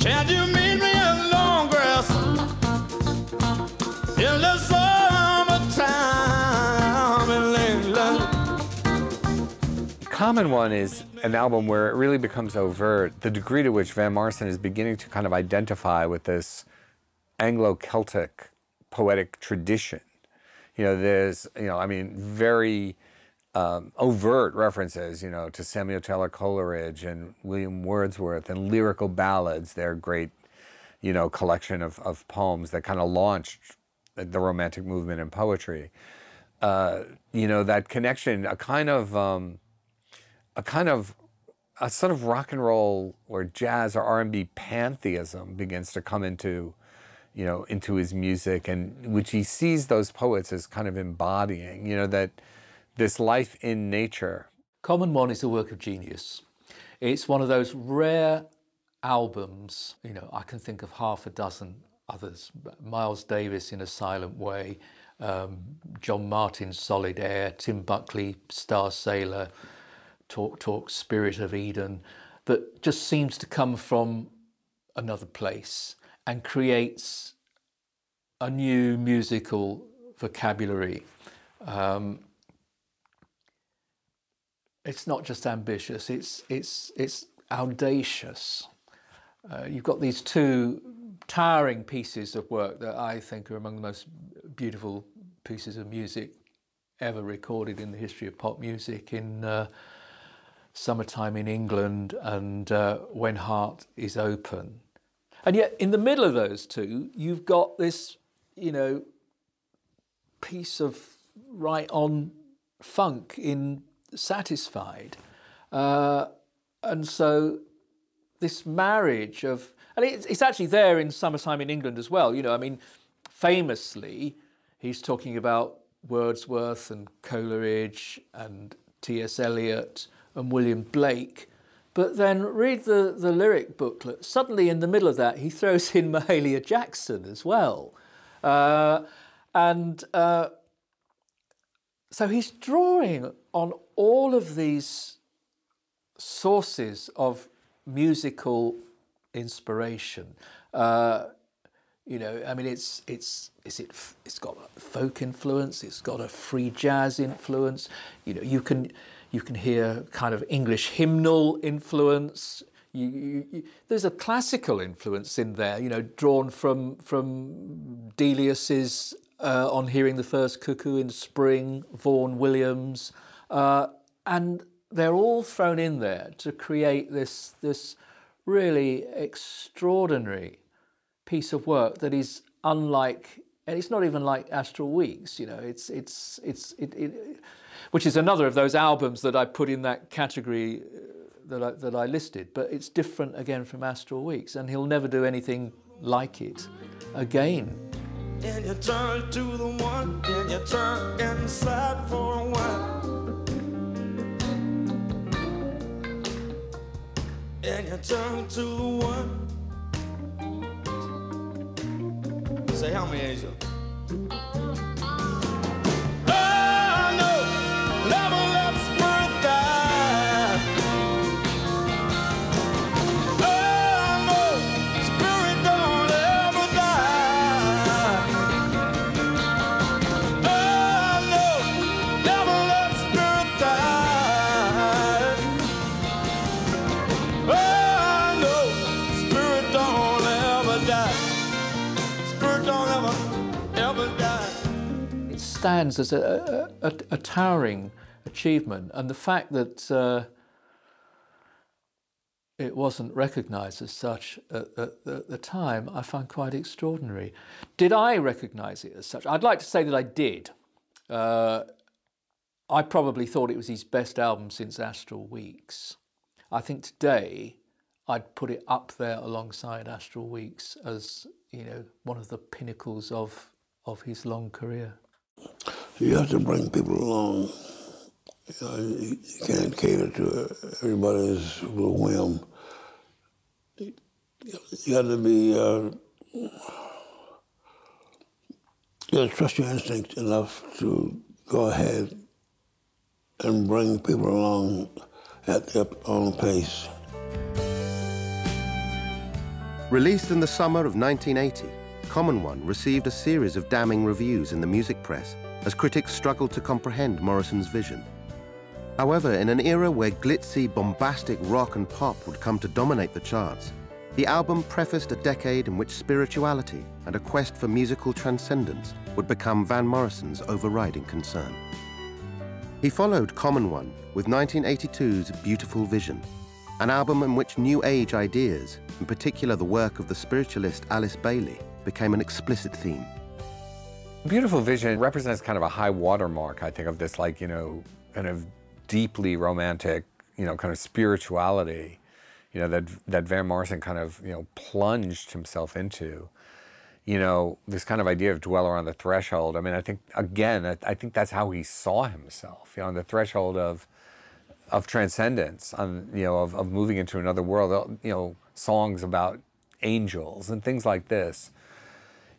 Can you meet me in long grass in the summertime Common One is an album where it really becomes overt the degree to which Van Morrison is beginning to kind of identify with this Anglo Celtic poetic tradition. You know, there's, you know, I mean, very um, overt references, you know, to Samuel Taylor Coleridge and William Wordsworth and lyrical ballads, their great, you know, collection of, of poems that kind of launched the Romantic movement in poetry. Uh, you know, that connection, a kind of, um, a kind of, a sort of rock and roll or jazz or R&B pantheism begins to come into, you know, into his music, and which he sees those poets as kind of embodying, you know, that this life in nature. Common One is a work of genius. It's one of those rare albums, you know, I can think of half a dozen others. Miles Davis in A Silent Way, um, John Martyn's Solid Air, Tim Buckley, Star Sailor, Talk Talk, Spirit of Eden, that just seems to come from another place and creates a new musical vocabulary. Um, it's not just ambitious; it's it's it's audacious. Uh, you've got these two towering pieces of work that I think are among the most beautiful pieces of music ever recorded in the history of pop music. In uh, "Summertime in England" and uh, "When Heart Is Open," and yet in the middle of those two, you've got this, you know, piece of right on funk in satisfied. Uh, and so this marriage of, and it's, it's actually there in Summertime in England as well. You know, I mean, famously, he's talking about Wordsworth and Coleridge and T.S. Eliot and William Blake. But then read the, the lyric booklet. Suddenly, in the middle of that, he throws in Mahalia Jackson as well. Uh, and uh, so he's drawing on all of these sources of musical inspiration. Uh, you know, I mean, it's it's is it it's got folk influence. It's got a free jazz influence. You know, you can you can hear kind of English hymnal influence. You, you, you, there's a classical influence in there. You know, drawn from from Delius's uh, on hearing the first cuckoo in spring, Vaughan Williams. Uh, and they're all thrown in there to create this, this really extraordinary piece of work that is unlike, and it's not even like Astral Weeks, you know, it's, it's, it's, it, it, which is another of those albums that I put in that category uh, that I, that I listed, but it's different again from Astral Weeks, and he'll never do anything like it again. And you turn to the one, and you turn inside for a while. and you turn to the one. Say, help me, Angel. Stands as a, a, a, towering achievement, and the fact that uh, it wasn't recognised as such at, at, at the time, I find quite extraordinary. Did I recognise it as such? I'd like to say that I did. Uh, I probably thought it was his best album since Astral Weeks. I think today I'd put it up there alongside Astral Weeks as you know one of the pinnacles of of his long career. You have to bring people along. You, know, you can't cater to everybody's whim. You got to be uh, You gotta trust your instinct enough to go ahead and bring people along at their own pace. Released in the summer of 1980, Common One received a series of damning reviews in the music press as critics struggled to comprehend Morrison's vision. However, in an era where glitzy, bombastic rock and pop would come to dominate the charts, the album prefaced a decade in which spirituality and a quest for musical transcendence would become Van Morrison's overriding concern. He followed Common One with 1982's Beautiful Vision, an album in which New Age ideas, in particular the work of the spiritualist Alice Bailey, became an explicit theme. Beautiful Vision represents kind of a high watermark, I think, of this, like, you know, kind of deeply romantic, you know, kind of spirituality, you know, that, that Van Morrison kind of, you know, plunged himself into. You know, this kind of idea of dweller on the threshold. I mean, I think, again, I, I think that's how he saw himself, you know, on the threshold of, of transcendence, on, you know, of, of moving into another world, you know, songs about angels and things like this.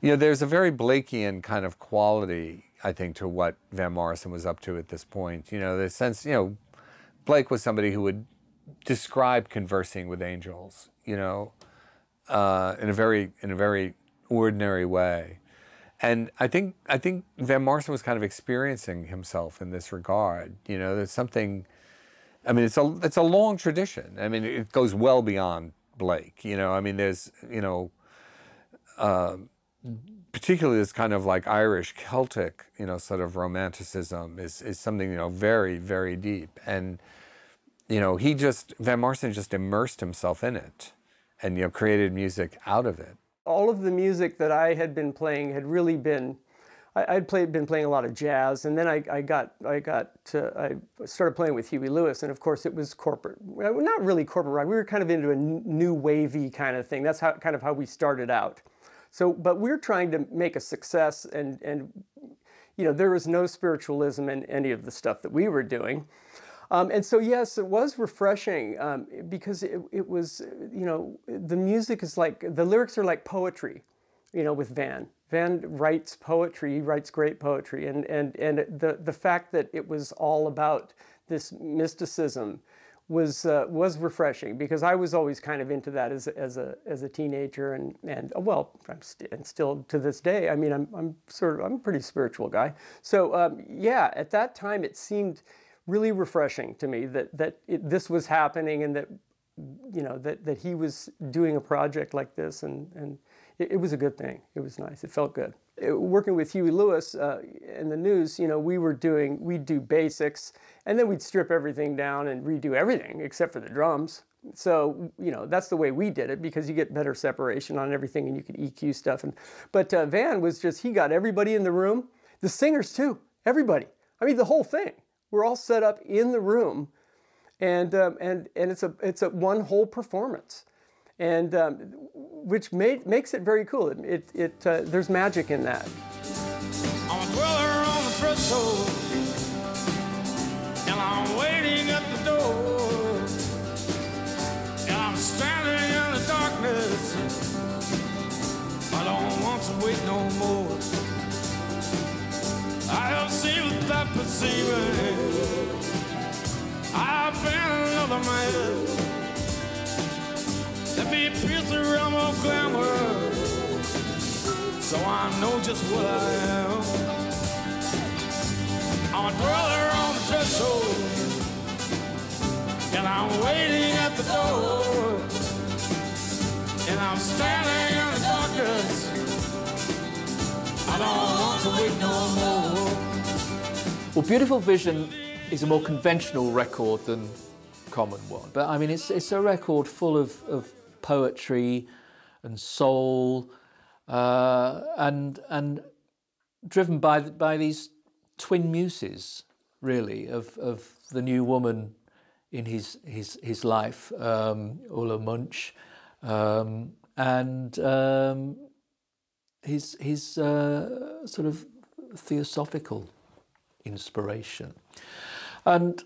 You know, there's a very Blakean kind of quality, I think, to what Van Morrison was up to at this point. You know, the sense, you know, Blake was somebody who would describe conversing with angels, you know, uh, in a very in a very ordinary way. And I think I think Van Morrison was kind of experiencing himself in this regard. You know, there's something. I mean, it's a it's a long tradition. I mean, it goes well beyond Blake. You know, I mean, there's you know. Uh, particularly this kind of like Irish Celtic, you know, sort of romanticism is, is something, you know, very, very deep. And, you know, he just, Van Morrison just immersed himself in it and, you know, created music out of it. All of the music that I had been playing had really been, I, would played, been playing a lot of jazz, and then I, I got, I got, to, I started playing with Huey Lewis, and of course it was corporate, not really corporate rock. We were kind of into a new wavy kind of thing. That's how, kind of how we started out. So, but we're trying to make a success and, and you know, there was no spiritualism in any of the stuff that we were doing. Um, and so, yes, it was refreshing um, because it, it was, you know, the music is like, the lyrics are like poetry, you know, with Van. Van writes poetry, he writes great poetry. And, and, and the, the fact that it was all about this mysticism was uh, was refreshing because I was always kind of into that as, as a as a teenager and and uh, well I'm st and still to this day I mean I'm I'm sort of I'm a pretty spiritual guy so um, yeah at that time it seemed really refreshing to me that that it, this was happening and that you know that that he was doing a project like this and and it, it was a good thing it was nice it felt good uh, working with Huey Lewis uh, in the news, you know, we were doing, we'd do basics, and then we'd strip everything down and redo everything except for the drums. So, you know, that's the way we did it because you get better separation on everything and you can EQ stuff. And But uh, Van was just, he got everybody in the room, the singers too, everybody. I mean, the whole thing. We're all set up in the room, and, um, and, and it's, a, it's a one whole performance and um, which made, makes it very cool. It, it, uh, there's magic in that. I'm a dweller on the threshold, and I'm waiting at the door, and I'm standing in the darkness. I don't want to wait no more. I have seen without perceiving. I've been another man. Glamour so I know just what I am. I'm a on the threshold, and I'm waiting at the door, and I'm standing in the darkness. I don't want to wait no more. Well, Beautiful Vision is a more conventional record than Common One, but I mean, it's it's a record full of, of poetry and soul, uh, and and driven by by these twin muses, really, of of the new woman in his his his life, um, Ulla Munch, um, and um, his his uh, sort of theosophical inspiration, and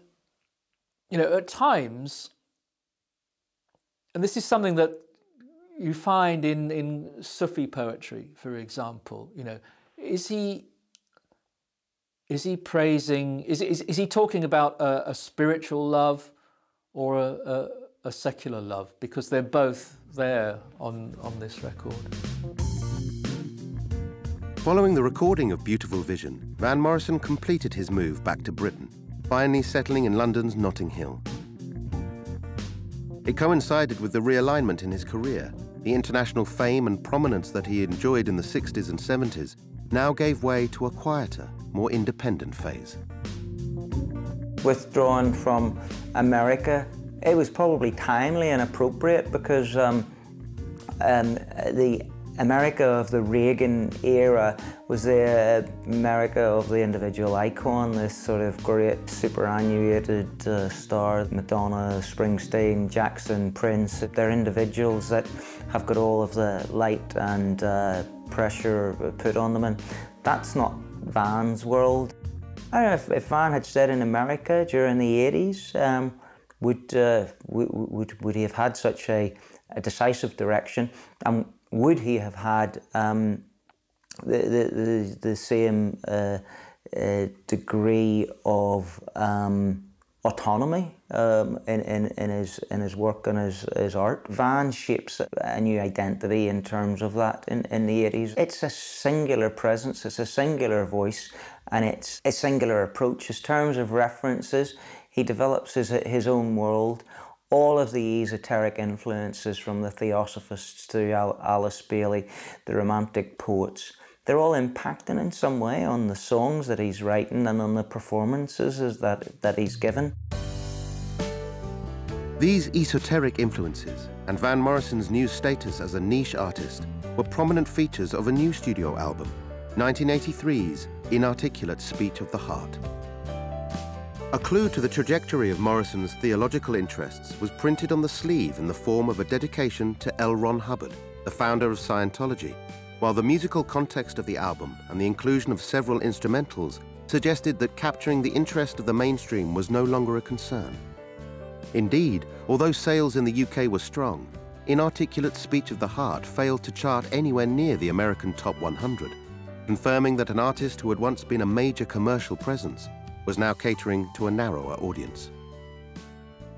you know at times and this is something that you find in, in Sufi poetry, for example. You know, is he is he praising? Is is, is he talking about a, a spiritual love or a, a, a secular love? Because they're both there on on this record. Following the recording of Beautiful Vision, Van Morrison completed his move back to Britain, finally settling in London's Notting Hill. It coincided with the realignment in his career. The international fame and prominence that he enjoyed in the 60s and 70s now gave way to a quieter, more independent phase. Withdrawn from America, it was probably timely and appropriate because um, um, the America of the Reagan era was the America of the individual icon, this sort of great superannuated uh, star, Madonna, Springsteen, Jackson, Prince. They're individuals that have got all of the light and uh, pressure put on them, and that's not Van's world. I don't know if, if Van had stayed in America during the 80s, um, would, uh, would, would, would he have had such a, a decisive direction? And would he have had um, the, the, the, same uh, uh, degree of um, autonomy um, in, in, in, his, in his work and his, his art? Van shapes a new identity in terms of that in, in the 80s. It's a singular presence, it's a singular voice, and it's a singular approach. In terms of references, he develops his, his own world all of the esoteric influences from the Theosophists to Alice Bailey, the Romantic poets, they're all impacting in some way on the songs that he's writing and on the performances that, that he's given. These esoteric influences and Van Morrison's new status as a niche artist were prominent features of a new studio album, 1983's Inarticulate Speech of the Heart. A clue to the trajectory of Morrison's theological interests was printed on the sleeve in the form of a dedication to L. Ron Hubbard, the founder of Scientology, while the musical context of the album and the inclusion of several instrumentals suggested that capturing the interest of the mainstream was no longer a concern. Indeed, although sales in the UK were strong, Inarticulate Speech of the Heart failed to chart anywhere near the American Top 100, confirming that an artist who had once been a major commercial presence was now catering to a narrower audience.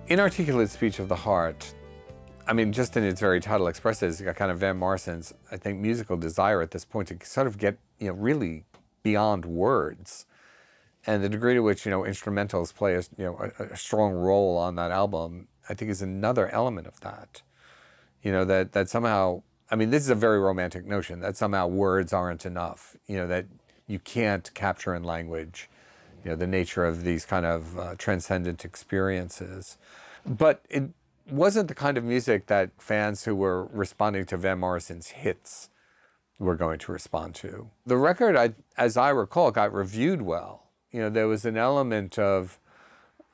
Inarticulate Speech of the Heart, I mean, just in its very title expresses a kind of Van Morrison's, I think, musical desire at this point to sort of get, you know, really beyond words. And the degree to which, you know, instrumentals play a, you know, a, a strong role on that album, I think is another element of that. You know, that, that somehow, I mean, this is a very romantic notion, that somehow words aren't enough, you know, that you can't capture in language you know, the nature of these kind of uh, transcendent experiences. But it wasn't the kind of music that fans who were responding to Van Morrison's hits were going to respond to. The record, I, as I recall, got reviewed well. You know, there was an element of,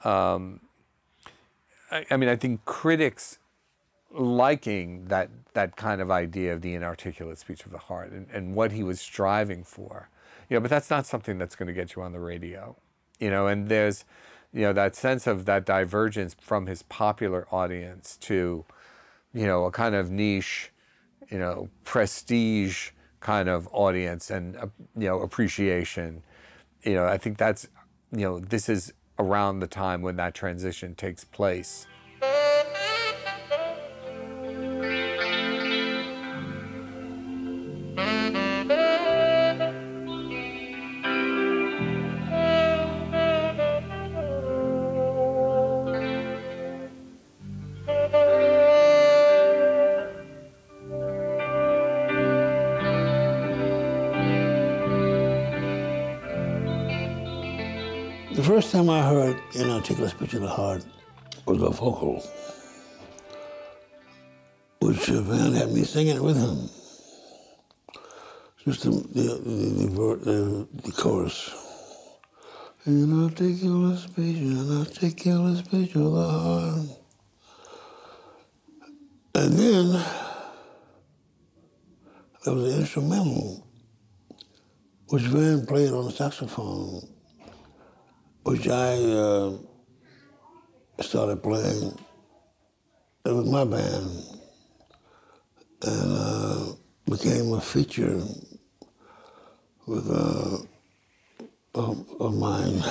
um, I, I mean, I think critics liking that that kind of idea of the inarticulate speech of the heart and, and what he was striving for. You know, but that's not something that's going to get you on the radio. You know, and there's, you know, that sense of that divergence from his popular audience to, you know, a kind of niche, you know, prestige kind of audience and, uh, you know, appreciation. You know, I think that's, you know, this is around the time when that transition takes place. The Heart was a vocal, which Van had me singing with him. Just the, the, the, the, chorus. Inarticulate speech, inarticulate speech of the heart. And then there was an instrumental which Van played on the saxophone which I uh, started playing. It was my band, and uh, became a feature with uh, of, of mine.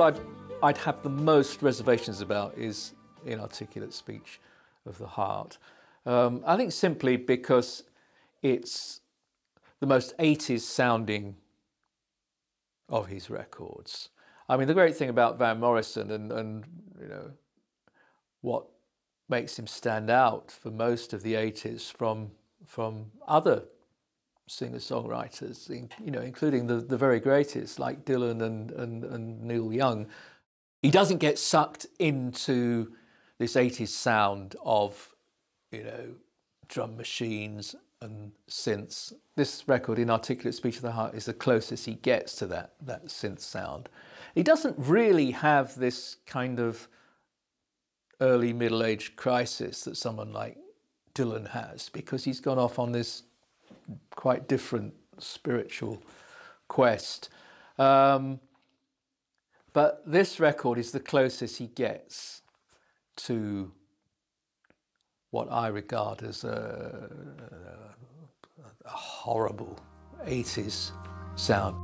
The I'd, I'd have the most reservations about is Inarticulate Speech of the Heart. Um, I think simply because it's the most 80s sounding of his records. I mean, the great thing about Van Morrison and, and you know, what makes him stand out for most of the 80s from, from other singer-songwriters, in- you know, including the, the very greatest like Dylan and, and, and Neil Young. He doesn't get sucked into this 80s sound of, you know, drum machines and synths. This record, Inarticulate Speech of the Heart, is the closest he gets to that, that synth sound. He doesn't really have this kind of early middle-age crisis that someone like Dylan has because he's gone off on this quite different spiritual quest. Um, but this record is the closest he gets to what I regard as a, a horrible 80s sound.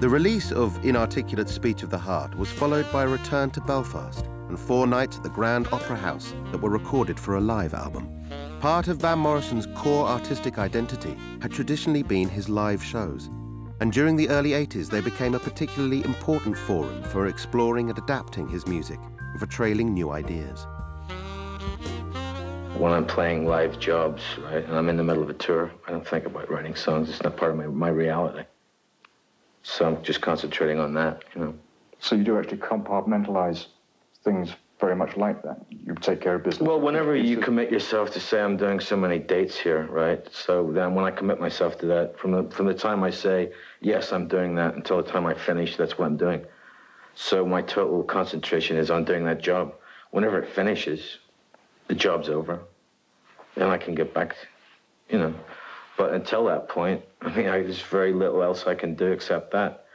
The release of Inarticulate Speech of the Heart was followed by a return to Belfast and four nights at the Grand Opera House that were recorded for a live album. Part of Van Morrison's core artistic identity had traditionally been his live shows, and during the early 80s they became a particularly important forum for exploring and adapting his music and for trailing new ideas. When I'm playing live jobs, right, and I'm in the middle of a tour, I don't think about writing songs. It's not part of my, my reality. So I'm just concentrating on that, you know. So you do actually compartmentalize things very much like that. You take care of business. Well, whenever you commit yourself to say I'm doing so many dates here, right? So then when I commit myself to that, from the from the time I say yes, I'm doing that until the time I finish, that's what I'm doing. So my total concentration is on doing that job. Whenever it finishes, the job's over, and I can get back, you know. But until that point, I mean, I, there's very little else I can do except that,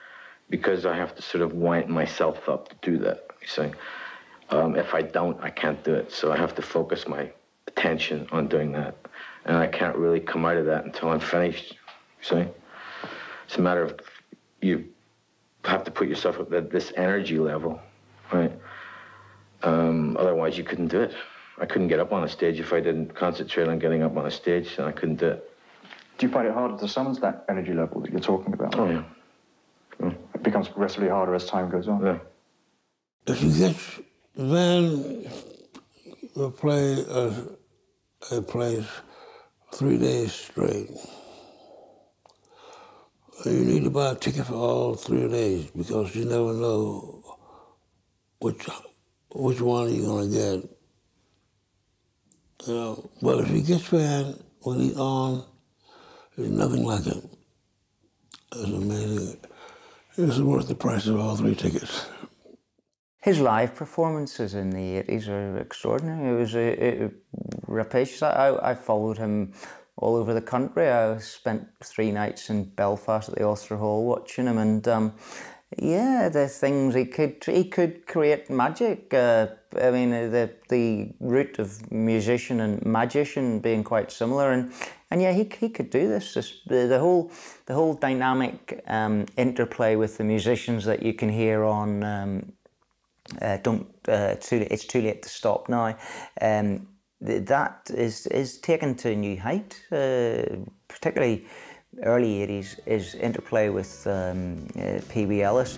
because I have to sort of wind myself up to do that. You see. Um, if I don't, I can't do it. So I have to focus my attention on doing that. And I can't really come out of that until I'm finished. You see? It's a matter of you have to put yourself at this energy level, right? Um, otherwise, you couldn't do it. I couldn't get up on a stage if I didn't concentrate on getting up on a stage, and I couldn't do it. Do you find it harder to summon that energy level that you're talking about? Oh, yeah. It becomes progressively harder as time goes on. Yeah. If you get Van will play a, a place three days straight. You need to buy a ticket for all three days because you never know which which one you're gonna get. You know, but if you get Van when he's on, there's nothing like it. It's amazing. It's worth the price of all three tickets. His live performances in the 80s are extraordinary. It was a, a, rapacious. I, I followed him all over the country. I spent three nights in Belfast at the Ulster Hall watching him, and um, yeah, the things he could he could create magic. Uh, I mean, the the root of musician and magician being quite similar, and and yeah, he, he could do this. this the, the whole the whole dynamic um, interplay with the musicians that you can hear on. Um, uh, don't uh, it's too late to stop now. Um, th- that is is taken to a new height, uh, particularly early 80s, is interplay with um, uh. Ellis.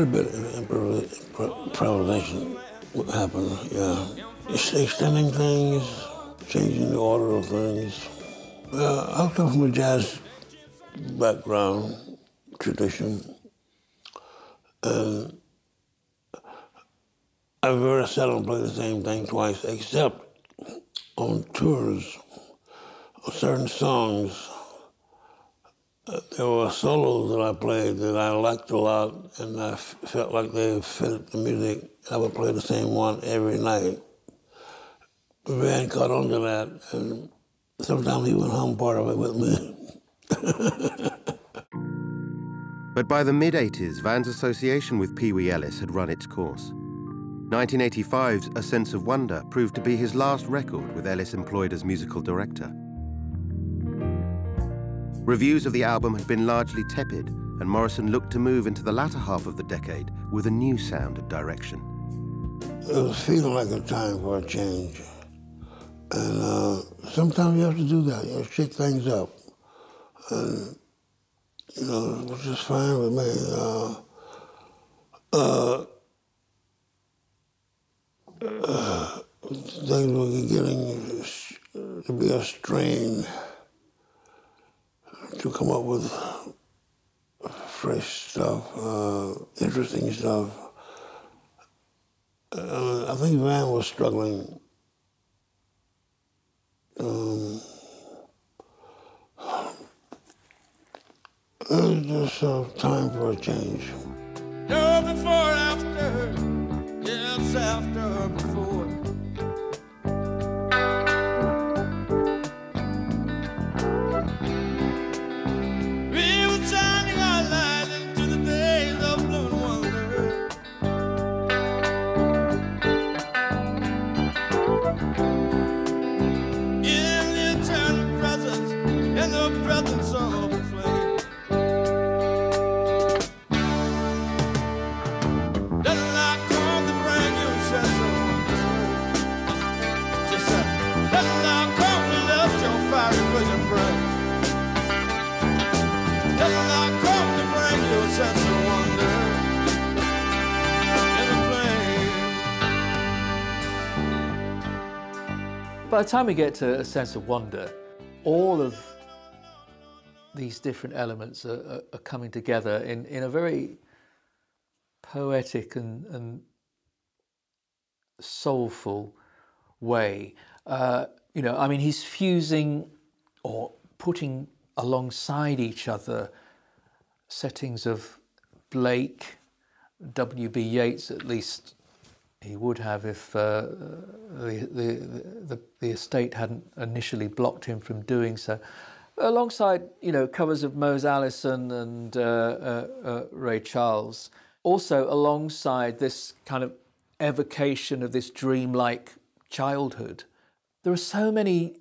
Quite a bit of improv- improvisation happened, yeah. Extending things, changing the order of things. Uh, I come from a jazz background, tradition, and I very seldom play the same thing twice, except on tours, on certain songs. There were solos that I played that I liked a lot, and I felt like they fit the music. I would play the same one every night. Van caught on to that, and sometimes he would hum part of it with me. But by the mid 80s, Van's association with Pee Wee Ellis had run its course. 1985's A Sense of Wonder proved to be his last record with Ellis employed as musical director. Reviews of the album had been largely tepid, and Morrison looked to move into the latter half of the decade with a new sound and direction. It was feeling like a time for a change. And uh, sometimes you have to do that. You have to shake things up. And, you know, it was just fine with me. Uh, uh, uh, things were getting to be a strain to come up with fresh stuff, uh, interesting stuff. Uh, I think Van was struggling. Um, it was just uh, time for a change. No before, after, yes, after, before. By the time we get to a sense of wonder, all of these different elements are, are, coming together in, in a very poetic and, and soulful way. Uh, you know, I mean, he's fusing or putting alongside each other settings of Blake, W.B. Yeats, at least he would have if uh, the, the, the, the estate hadn't initially blocked him from doing so. Alongside, you know, covers of Mose Allison and uh, uh, uh, Ray Charles. Also, alongside this kind of evocation of this dreamlike childhood, there are so many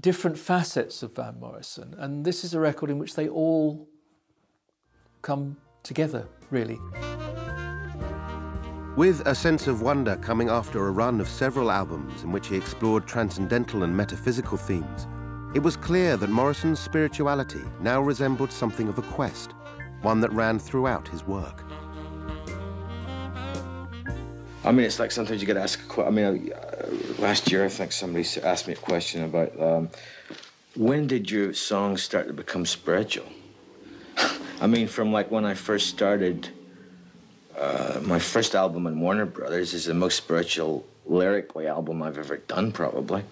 different facets of Van Morrison, and this is a record in which they all come together, really. With a sense of wonder coming after a run of several albums in which he explored transcendental and metaphysical themes, it was clear that Morrison's spirituality now resembled something of a quest, one that ran throughout his work. I mean, it's like sometimes you get to ask a question. I mean, uh, last year I think somebody asked me a question about um, when did your songs start to become spiritual? I mean, from like when I first started, uh, my first album in Warner Brothers is the most spiritual lyrically album I've ever done, probably.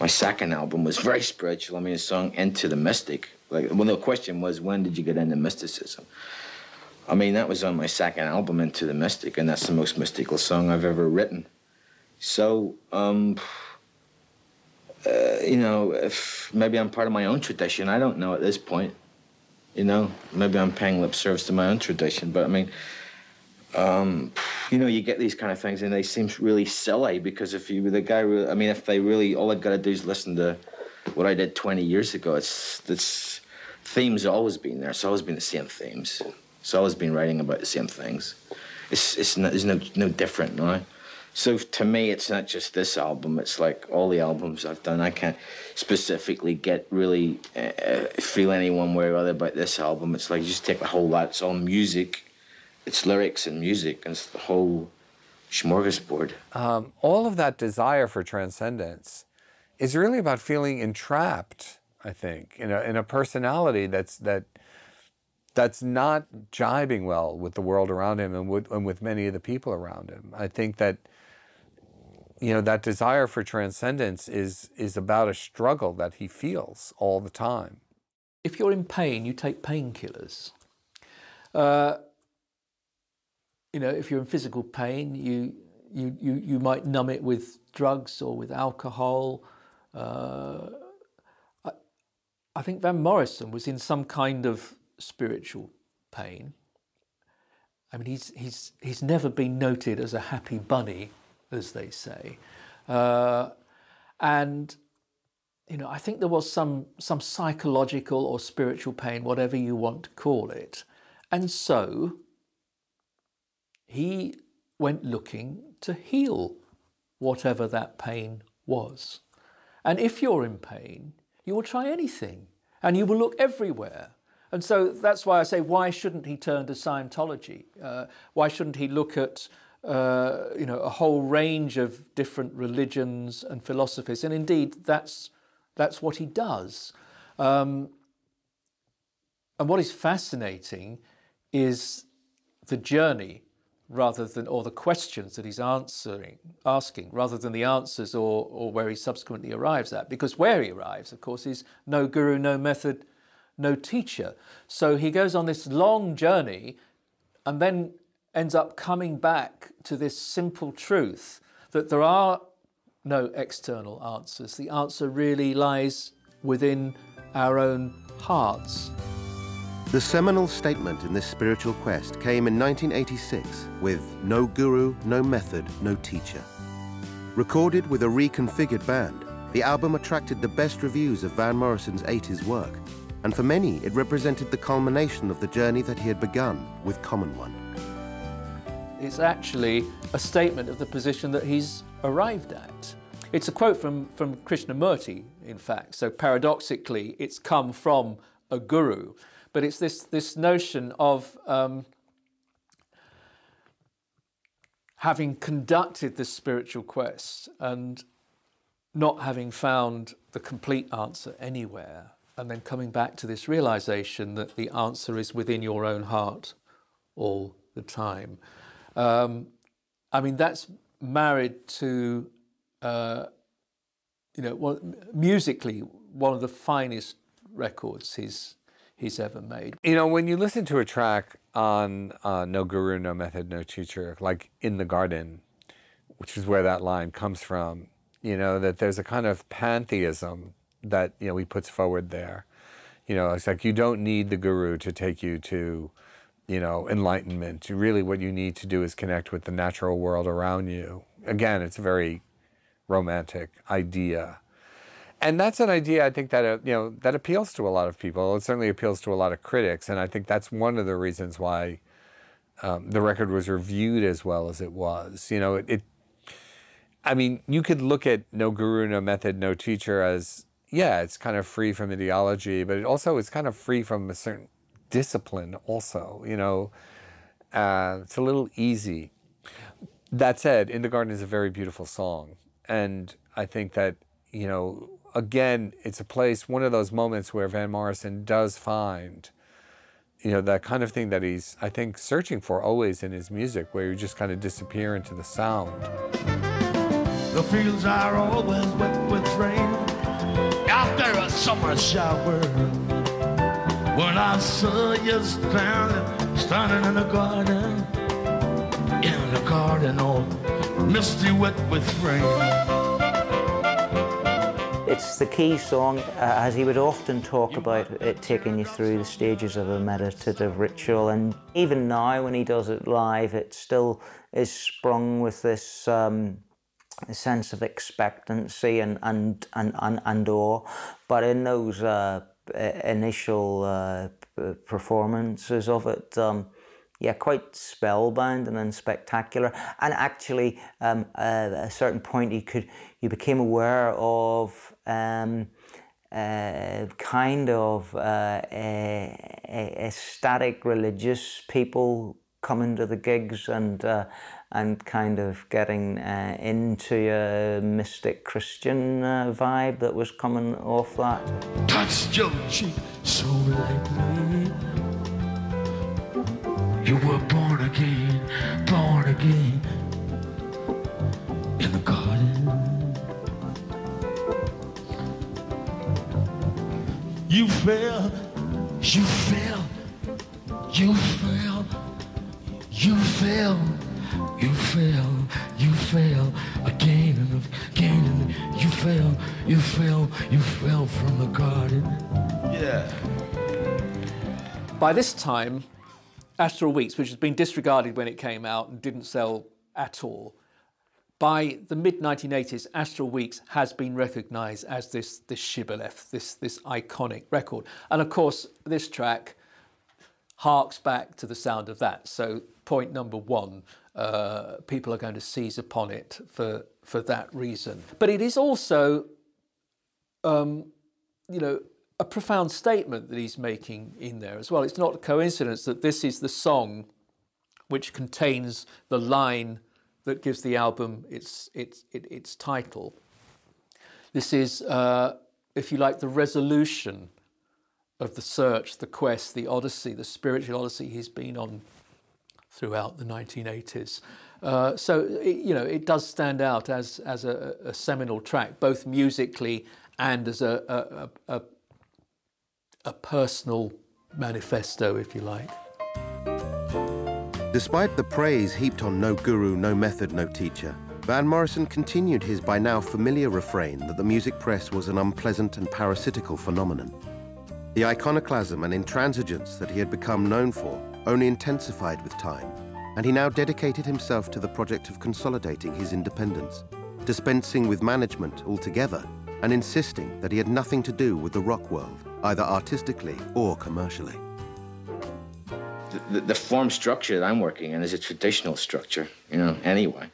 My second album was very spiritual. I mean, the song "Into the Mystic." Like, well, the question was, when did you get into mysticism? I mean, that was on my second album, Into the Mystic, and that's the most mystical song I've ever written. So, um, uh, you know, if maybe I'm part of my own tradition, I don't know at this point. You know, maybe I'm paying lip service to my own tradition, but I mean, um, you know, you get these kind of things, and they seem really silly because if you, were the guy, I mean, if they really, all I've got to do is listen to what I did 20 years ago. It's it's themes always been there. It's always been the same themes. It's always been writing about the same things. It's it's no, there's no no different now. So to me, it's not just this album. It's like all the albums I've done. I can't specifically get really uh, feel any one way or other about this album. It's like you just take the whole lot. It's all music, it's lyrics and music, and it's the whole smorgasbord. Um, all of that desire for transcendence is really about feeling entrapped. I think in a in a personality that's that that's not jibing well with the world around him and with, and with many of the people around him. I think that you know that desire for transcendence is is about a struggle that he feels all the time. If you're in pain, you take painkillers. Uh, you know, if you're in physical pain, you you you you might numb it with drugs or with alcohol. Uh, I, I think Van Morrison was in some kind of spiritual pain. I mean, he's he's he's never been noted as a happy bunny as they say. Uh, and you know, I think there was some some psychological or spiritual pain, whatever you want to call it, and so he went looking to heal whatever that pain was. And if you're in pain, you will try anything, and you will look everywhere. And so that's why I say, why shouldn't he turn to Scientology? Uh, why shouldn't he look at uh, you know, a whole range of different religions and philosophies. And indeed, that's, that's what he does. Um, and what is fascinating is the journey rather than, or the questions that he's answering, asking, rather than the answers or, or where he subsequently arrives at. Because where he arrives, of course, is no guru, no method, no teacher. So he goes on this long journey and then ends up coming back to this simple truth that there are no external answers. The answer really lies within our own hearts. The seminal statement in this spiritual quest came in 1986 with No Guru, No Method, No Teacher. Recorded with a reconfigured band, the album attracted the best reviews of Van Morrison's 80s work, and for many it represented the culmination of the journey that he had begun with Common One. It's actually a statement of the position that he's arrived at. It's a quote from, from Krishnamurti, in fact. So paradoxically, it's come from a guru. But it's this, this notion of um, having conducted this spiritual quest and not having found the complete answer anywhere, and then coming back to this realization that the answer is within your own heart all the time. Um, I mean, that's married to, uh, you know, well, musically, one of the finest records he's he's ever made. You know, when you listen to a track on uh, No Guru, No Method, No Teacher, like In the Garden, which is where that line comes from, you know, that there's a kind of pantheism that, you know, he puts forward there. You know, it's like you don't need the guru to take you to you know, enlightenment. Really, what you need to do is connect with the natural world around you. Again, it's a very romantic idea. And that's an idea I think that uh, you know that appeals to a lot of people. It certainly appeals to a lot of critics, and I think that's one of the reasons why um, the record was reviewed as well as it was. You know, it, it. I mean, you could look at No Guru, No Method, No Teacher as yeah, it's kind of free from ideology, but it also is kind of free from a certain discipline also, you know. Uh, it's a little easy. That said, In the Garden is a very beautiful song. And I think that, you know, again, it's a place, one of those moments where Van Morrison does find, you know, that kind of thing that he's, I think, searching for always in his music, where you just kind of disappear into the sound. The fields are always wet with rain after a summer shower. When I saw you standing, standing in the garden, in the garden, all misty wet with rain. It's the key song, uh, as he would often talk about it taking you through the stages of a meditative ritual. And even now, when he does it live, it still is sprung with this um, sense of expectancy and, and, and, and, and awe. But in those uh, initial uh, performances of it. Um, yeah, quite spellbound and then spectacular. And actually, um, at a certain point, you could you became aware of um, uh, kind of uh, ecstatic religious people coming to the gigs and uh, and kind of getting uh, into a mystic Christian uh, vibe that was coming off that. Touched your cheek so lightly. You were born again, born again in the garden. You fell, you fell, you fell, you fell, you fell, you fell again and again and you fell, you fell, you fell from the garden. Yeah. By this time, Astral Weeks, which has been disregarded when it came out and didn't sell at all, by the mid 1980s, Astral Weeks has been recognised as this this shibboleth, this this iconic record, and of course this track harks back to the sound of that. So point number one, uh, people are going to seize upon it for for that reason. But it is also, um, you know, a profound statement that he's making in there as well. It's not a coincidence that this is the song which contains the line that gives the album its its its title. This is, uh, if you like, the resolution of the search, the quest, the odyssey, the spiritual odyssey he's been on throughout the 1980s. Uh, so it, you know it does stand out as as a, a seminal track, both musically and as a, a, a, a personal manifesto, if you like. Despite the praise heaped on no guru, no method, no teacher, Van Morrison continued his by now familiar refrain that the music press was an unpleasant and parasitical phenomenon. The iconoclasm and intransigence that he had become known for only intensified with time, and he now dedicated himself to the project of consolidating his independence, dispensing with management altogether, and insisting that he had nothing to do with the rock world, either artistically or commercially. The, the form structure that I'm working in is a traditional structure, you know, anyway.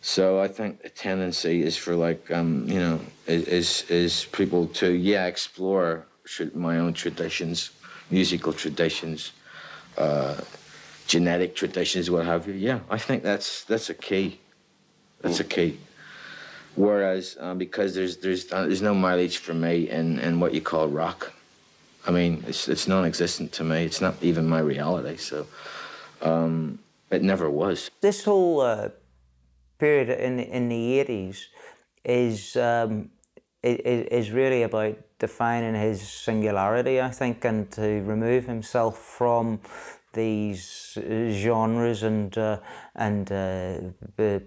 So I think the tendency is for like, um, you know, is, is people to, yeah, explore my own traditions, musical traditions, uh, genetic traditions, what have you. Yeah, I think that's that's a key. That's a key. Whereas um, because there's there's uh, there's no mileage for me in, in what you call rock. I mean, it's it's non-existent to me. It's not even my reality. So um, it never was. This whole uh, period in in the eighties is um, is really about defining his singularity, I think, and to remove himself from these genres and uh, and uh, the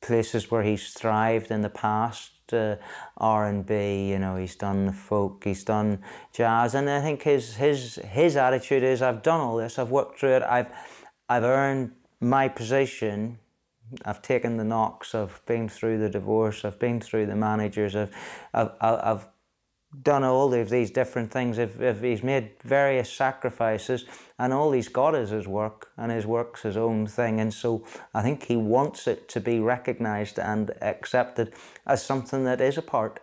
places where he's thrived in the past. Uh, R and B, you know, he's done the folk, he's done jazz, and I think his his his attitude is, I've done all this, I've worked through it, I've I've earned my position I've taken the knocks. I've been through the divorce. I've been through the managers. I've, I've, I've done all of these different things. If he's made various sacrifices, and all he's got is his work, and his work's his own thing. And so I think he wants it to be recognised and accepted as something that is a part.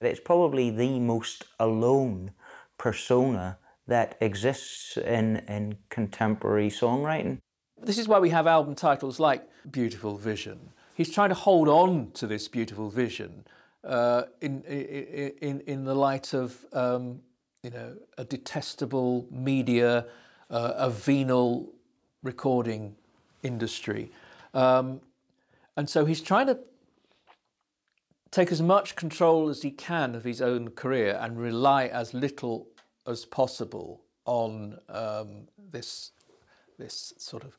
It's probably the most alone persona that exists in, in contemporary songwriting. This is why we have album titles like Beautiful Vision. He's trying to hold on to this beautiful vision uh, in, in, in the light of um, you know, a detestable media, uh, a venal recording industry. Um, and so he's trying to take as much control as he can of his own career and rely as little as possible on um, this, this sort of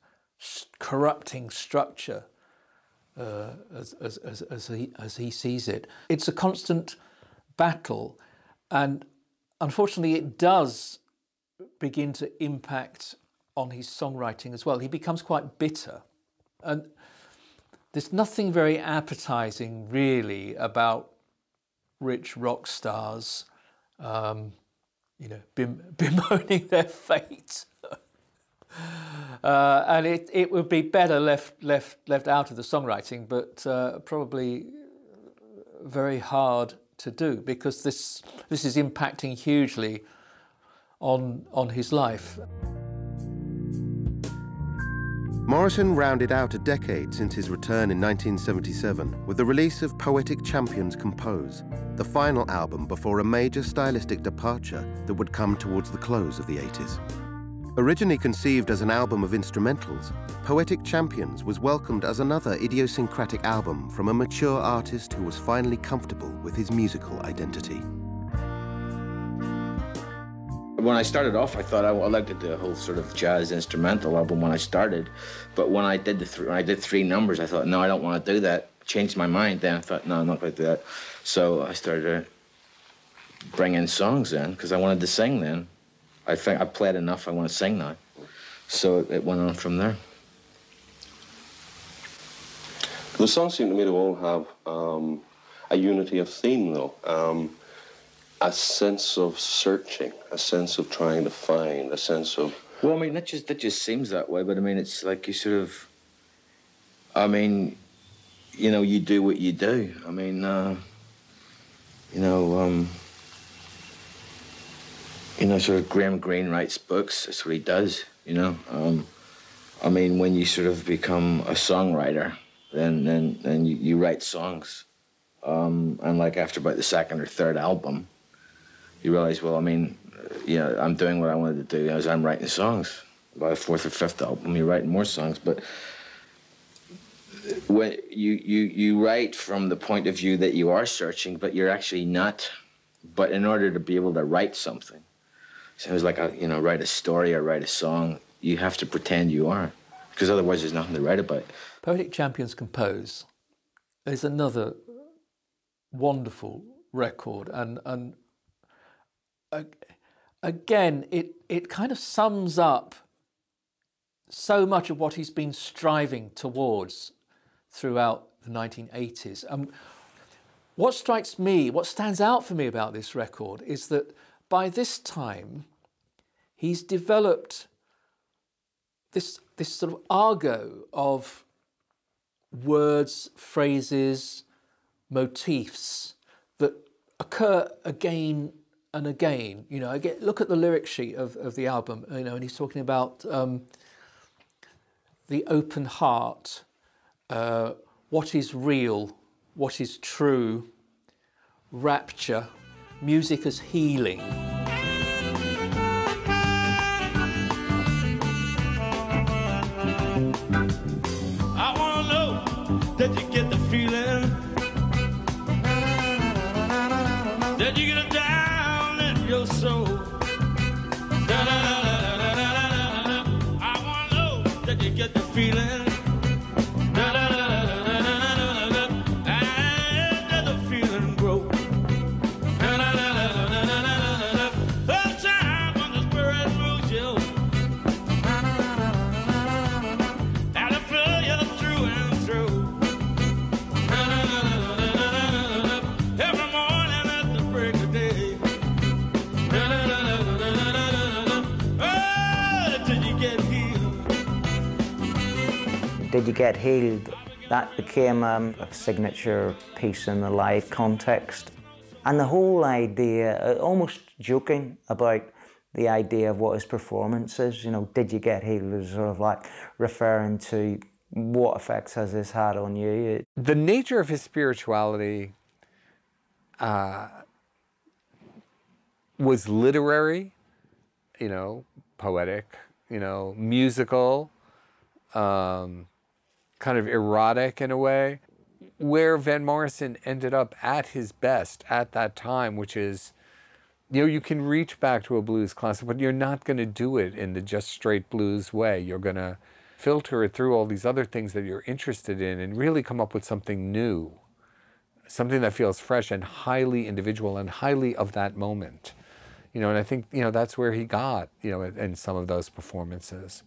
corrupting structure uh, as, as, as, as, he, as he sees it. It's a constant battle, and unfortunately, it does begin to impact on his songwriting as well. He becomes quite bitter, and there's nothing very appetizing really about rich rock stars, um, you know, bemoaning their fate. Uh, and it, it would be better left left left out of the songwriting, but uh, probably very hard to do because this this is impacting hugely on on his life. Morrison rounded out a decade since his return in 1977 with the release of Poetic Champions Compose, the final album before a major stylistic departure that would come towards the close of the 80s. Originally conceived as an album of instrumentals, Poetic Champions was welcomed as another idiosyncratic album from a mature artist who was finally comfortable with his musical identity. When I started off, I thought I, liked the whole sort of jazz instrumental album when I started, but when I did the th when I did three numbers, I thought, no, I don't want to do that. Changed my mind. Then I thought, no, I'm not going to do that. So I started to bring in songs then because I wanted to sing then. I think I played enough. I want to sing now. So it went on from there. The songs seem to me to all have um, a unity of theme, though. Um, a sense of searching, a sense of trying to find, a sense of. Well, I mean, that just that just seems that way. But I mean, it's like you sort of. I mean, you know, you do what you do. I mean, uh, you know, um, you know, sort of Graham Greene writes books. That's what he does. You know, um, I mean, when you sort of become a songwriter, then then then you, you write songs, um, and like after about the second or third album, you realize, well, I mean, yeah, I'm doing what I wanted to do. As I'm writing songs. By the fourth or fifth album, you're writing more songs, but when you you you write from the point of view that you are searching, but you're actually not. But in order to be able to write something, sounds like a you know write a story or write a song, you have to pretend you are, because otherwise there's nothing to write about. Poetic Champions Compose is another wonderful record, and and again, it it kind of sums up so much of what he's been striving towards throughout the 1980s. Um, what strikes me, what stands out for me about this record is that by this time, he's developed this, this sort of argot of words, phrases, motifs that occur again and again. You know, I get look at the lyric sheet of, of the album, you know, and he's talking about um, the open heart, uh, what is real, what is true, rapture, music as healing. Did You Get Healed? That became um, a signature piece in the live context. And the whole idea, uh, almost joking about the idea of what his performance is, you know, Did You Get Healed is sort of like referring to what effects has this had on you. The nature of his spirituality uh, was literary, you know, poetic, you know, musical, um, kind of erotic in a way. Where Van Morrison ended up at his best at that time, which is, you know, you can reach back to a blues classic, but you're not going to do it in the just straight blues way. You're going to filter it through all these other things that you're interested in and really come up with something new, something that feels fresh and highly individual and highly of that moment. You know, and I think, you know, that's where he got, you know, in, some of those performances.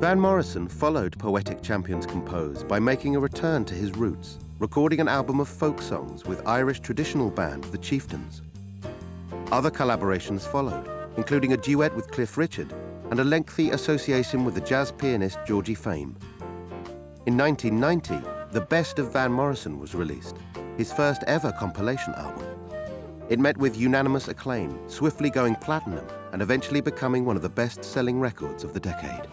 Van Morrison followed Poetic Champions Compose by making a return to his roots, recording an album of folk songs with Irish traditional band The Chieftains. Other collaborations followed, including a duet with Cliff Richard and a lengthy association with the jazz pianist Georgie Fame. In 1990, The Best of Van Morrison was released, his first ever compilation album. It met with unanimous acclaim, swiftly going platinum and eventually becoming one of the best-selling records of the decade.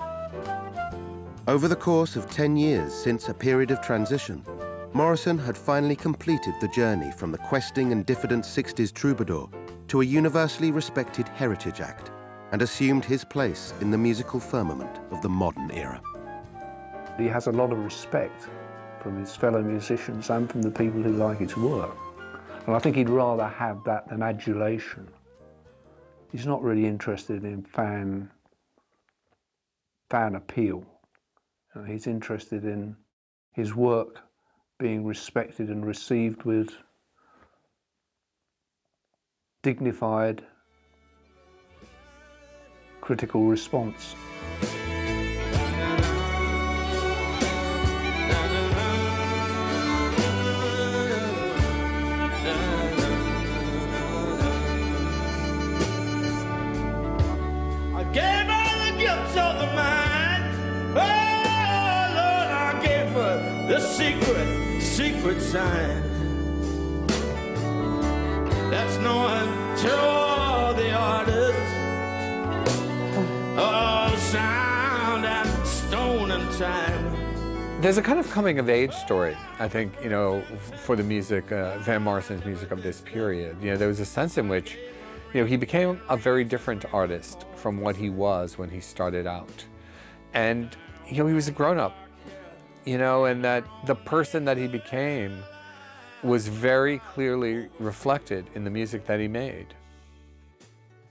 Over the course of 10 years since a period of transition, Morrison had finally completed the journey from the questing and diffident 60s troubadour to a universally respected heritage act and assumed his place in the musical firmament of the modern era. He has a lot of respect from his fellow musicians and from the people who like his work. And I think he'd rather have that than adulation. He's not really interested in fan, fan appeal. Know, he's interested in his work being respected and received with dignified critical response. Sign. That's to all the artists. Sound and stone and time. There's a kind of coming of age story, I think, you know, for the music, uh, Van Morrison's music of this period. You know, there was a sense in which, you know, he became a very different artist from what he was when he started out. And, you know, he was a grown up, you know, and that the person that he became was very clearly reflected in the music that he made.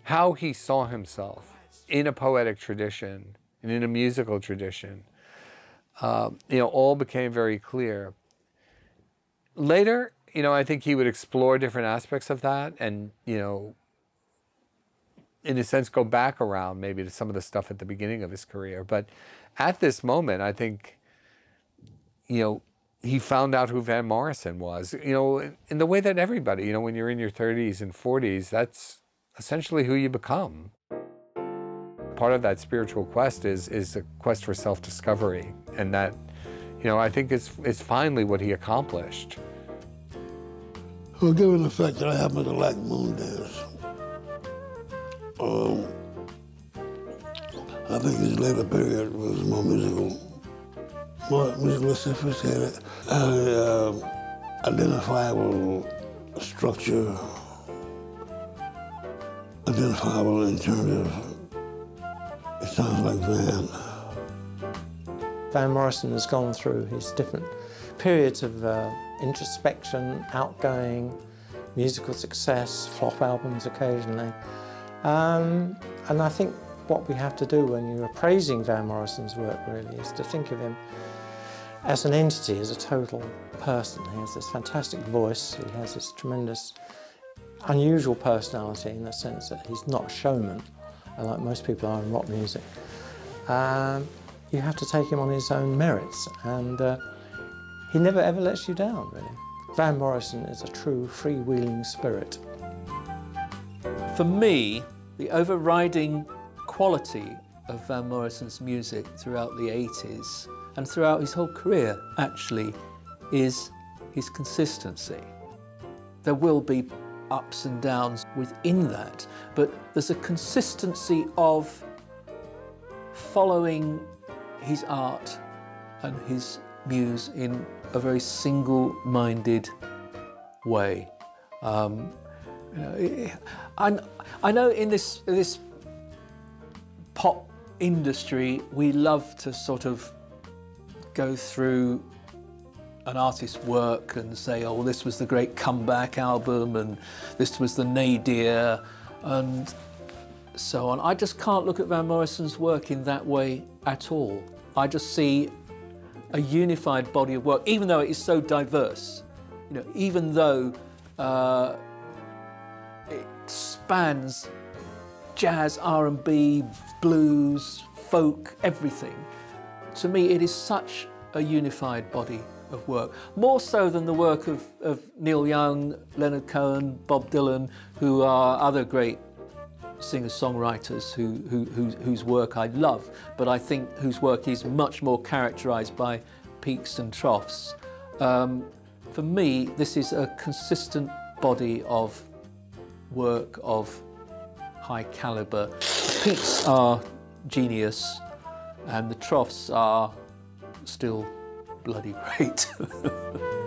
How he saw himself in a poetic tradition and in a musical tradition uh, you know, all became very clear. Later, you know, I think he would explore different aspects of that and, you know, in a sense, go back around maybe to some of the stuff at the beginning of his career. But at this moment, I think, you know, he found out who Van Morrison was, you know, in, the way that everybody, you know, when you're in your 30s and 40s, that's essentially who you become. Part of that spiritual quest is is a quest for self-discovery, and that, you know, I think it's it's finally what he accomplished. Well, given the fact that I happen to like Moondance, um, I think his later period was more musical, more musically sophisticated, and uh, identifiable structure, identifiable in terms of, it sounds like Van. Van Morrison has gone through his different periods of uh, introspection, outgoing, musical success, flop albums occasionally. Um, and I think what we have to do when you're appraising Van Morrison's work really is to think of him as an entity, as a total person. He has this fantastic voice, he has this tremendous, unusual personality in the sense that he's not a showman, like most people are in rock music. Um, you have to take him on his own merits, and uh, he never ever lets you down, really. Van Morrison is a true freewheeling spirit. For me, the overriding quality of Van Morrison's music throughout the 80s and throughout his whole career, actually, is his consistency. There will be ups and downs within that, but there's a consistency of following his art and his muse in a very single-minded way. Um, you know, I, I know in this this pop industry, we love to sort of go through an artist's work and say, oh, this was the great comeback album and this was the nadir and so on. I just can't look at Van Morrison's work in that way at all. I just see a unified body of work, even though it is so diverse. You know, even though uh, it spans jazz, R&B, blues, folk, everything. To me, it is such a unified body of work, more so than the work of, of Neil Young, Leonard Cohen, Bob Dylan, who are other great singer-songwriters who, who, whose, whose work I love, but I think whose work is much more characterised by peaks and troughs. Um, for me, this is a consistent body of work of high caliber. The peaks are genius and the troughs are still bloody great.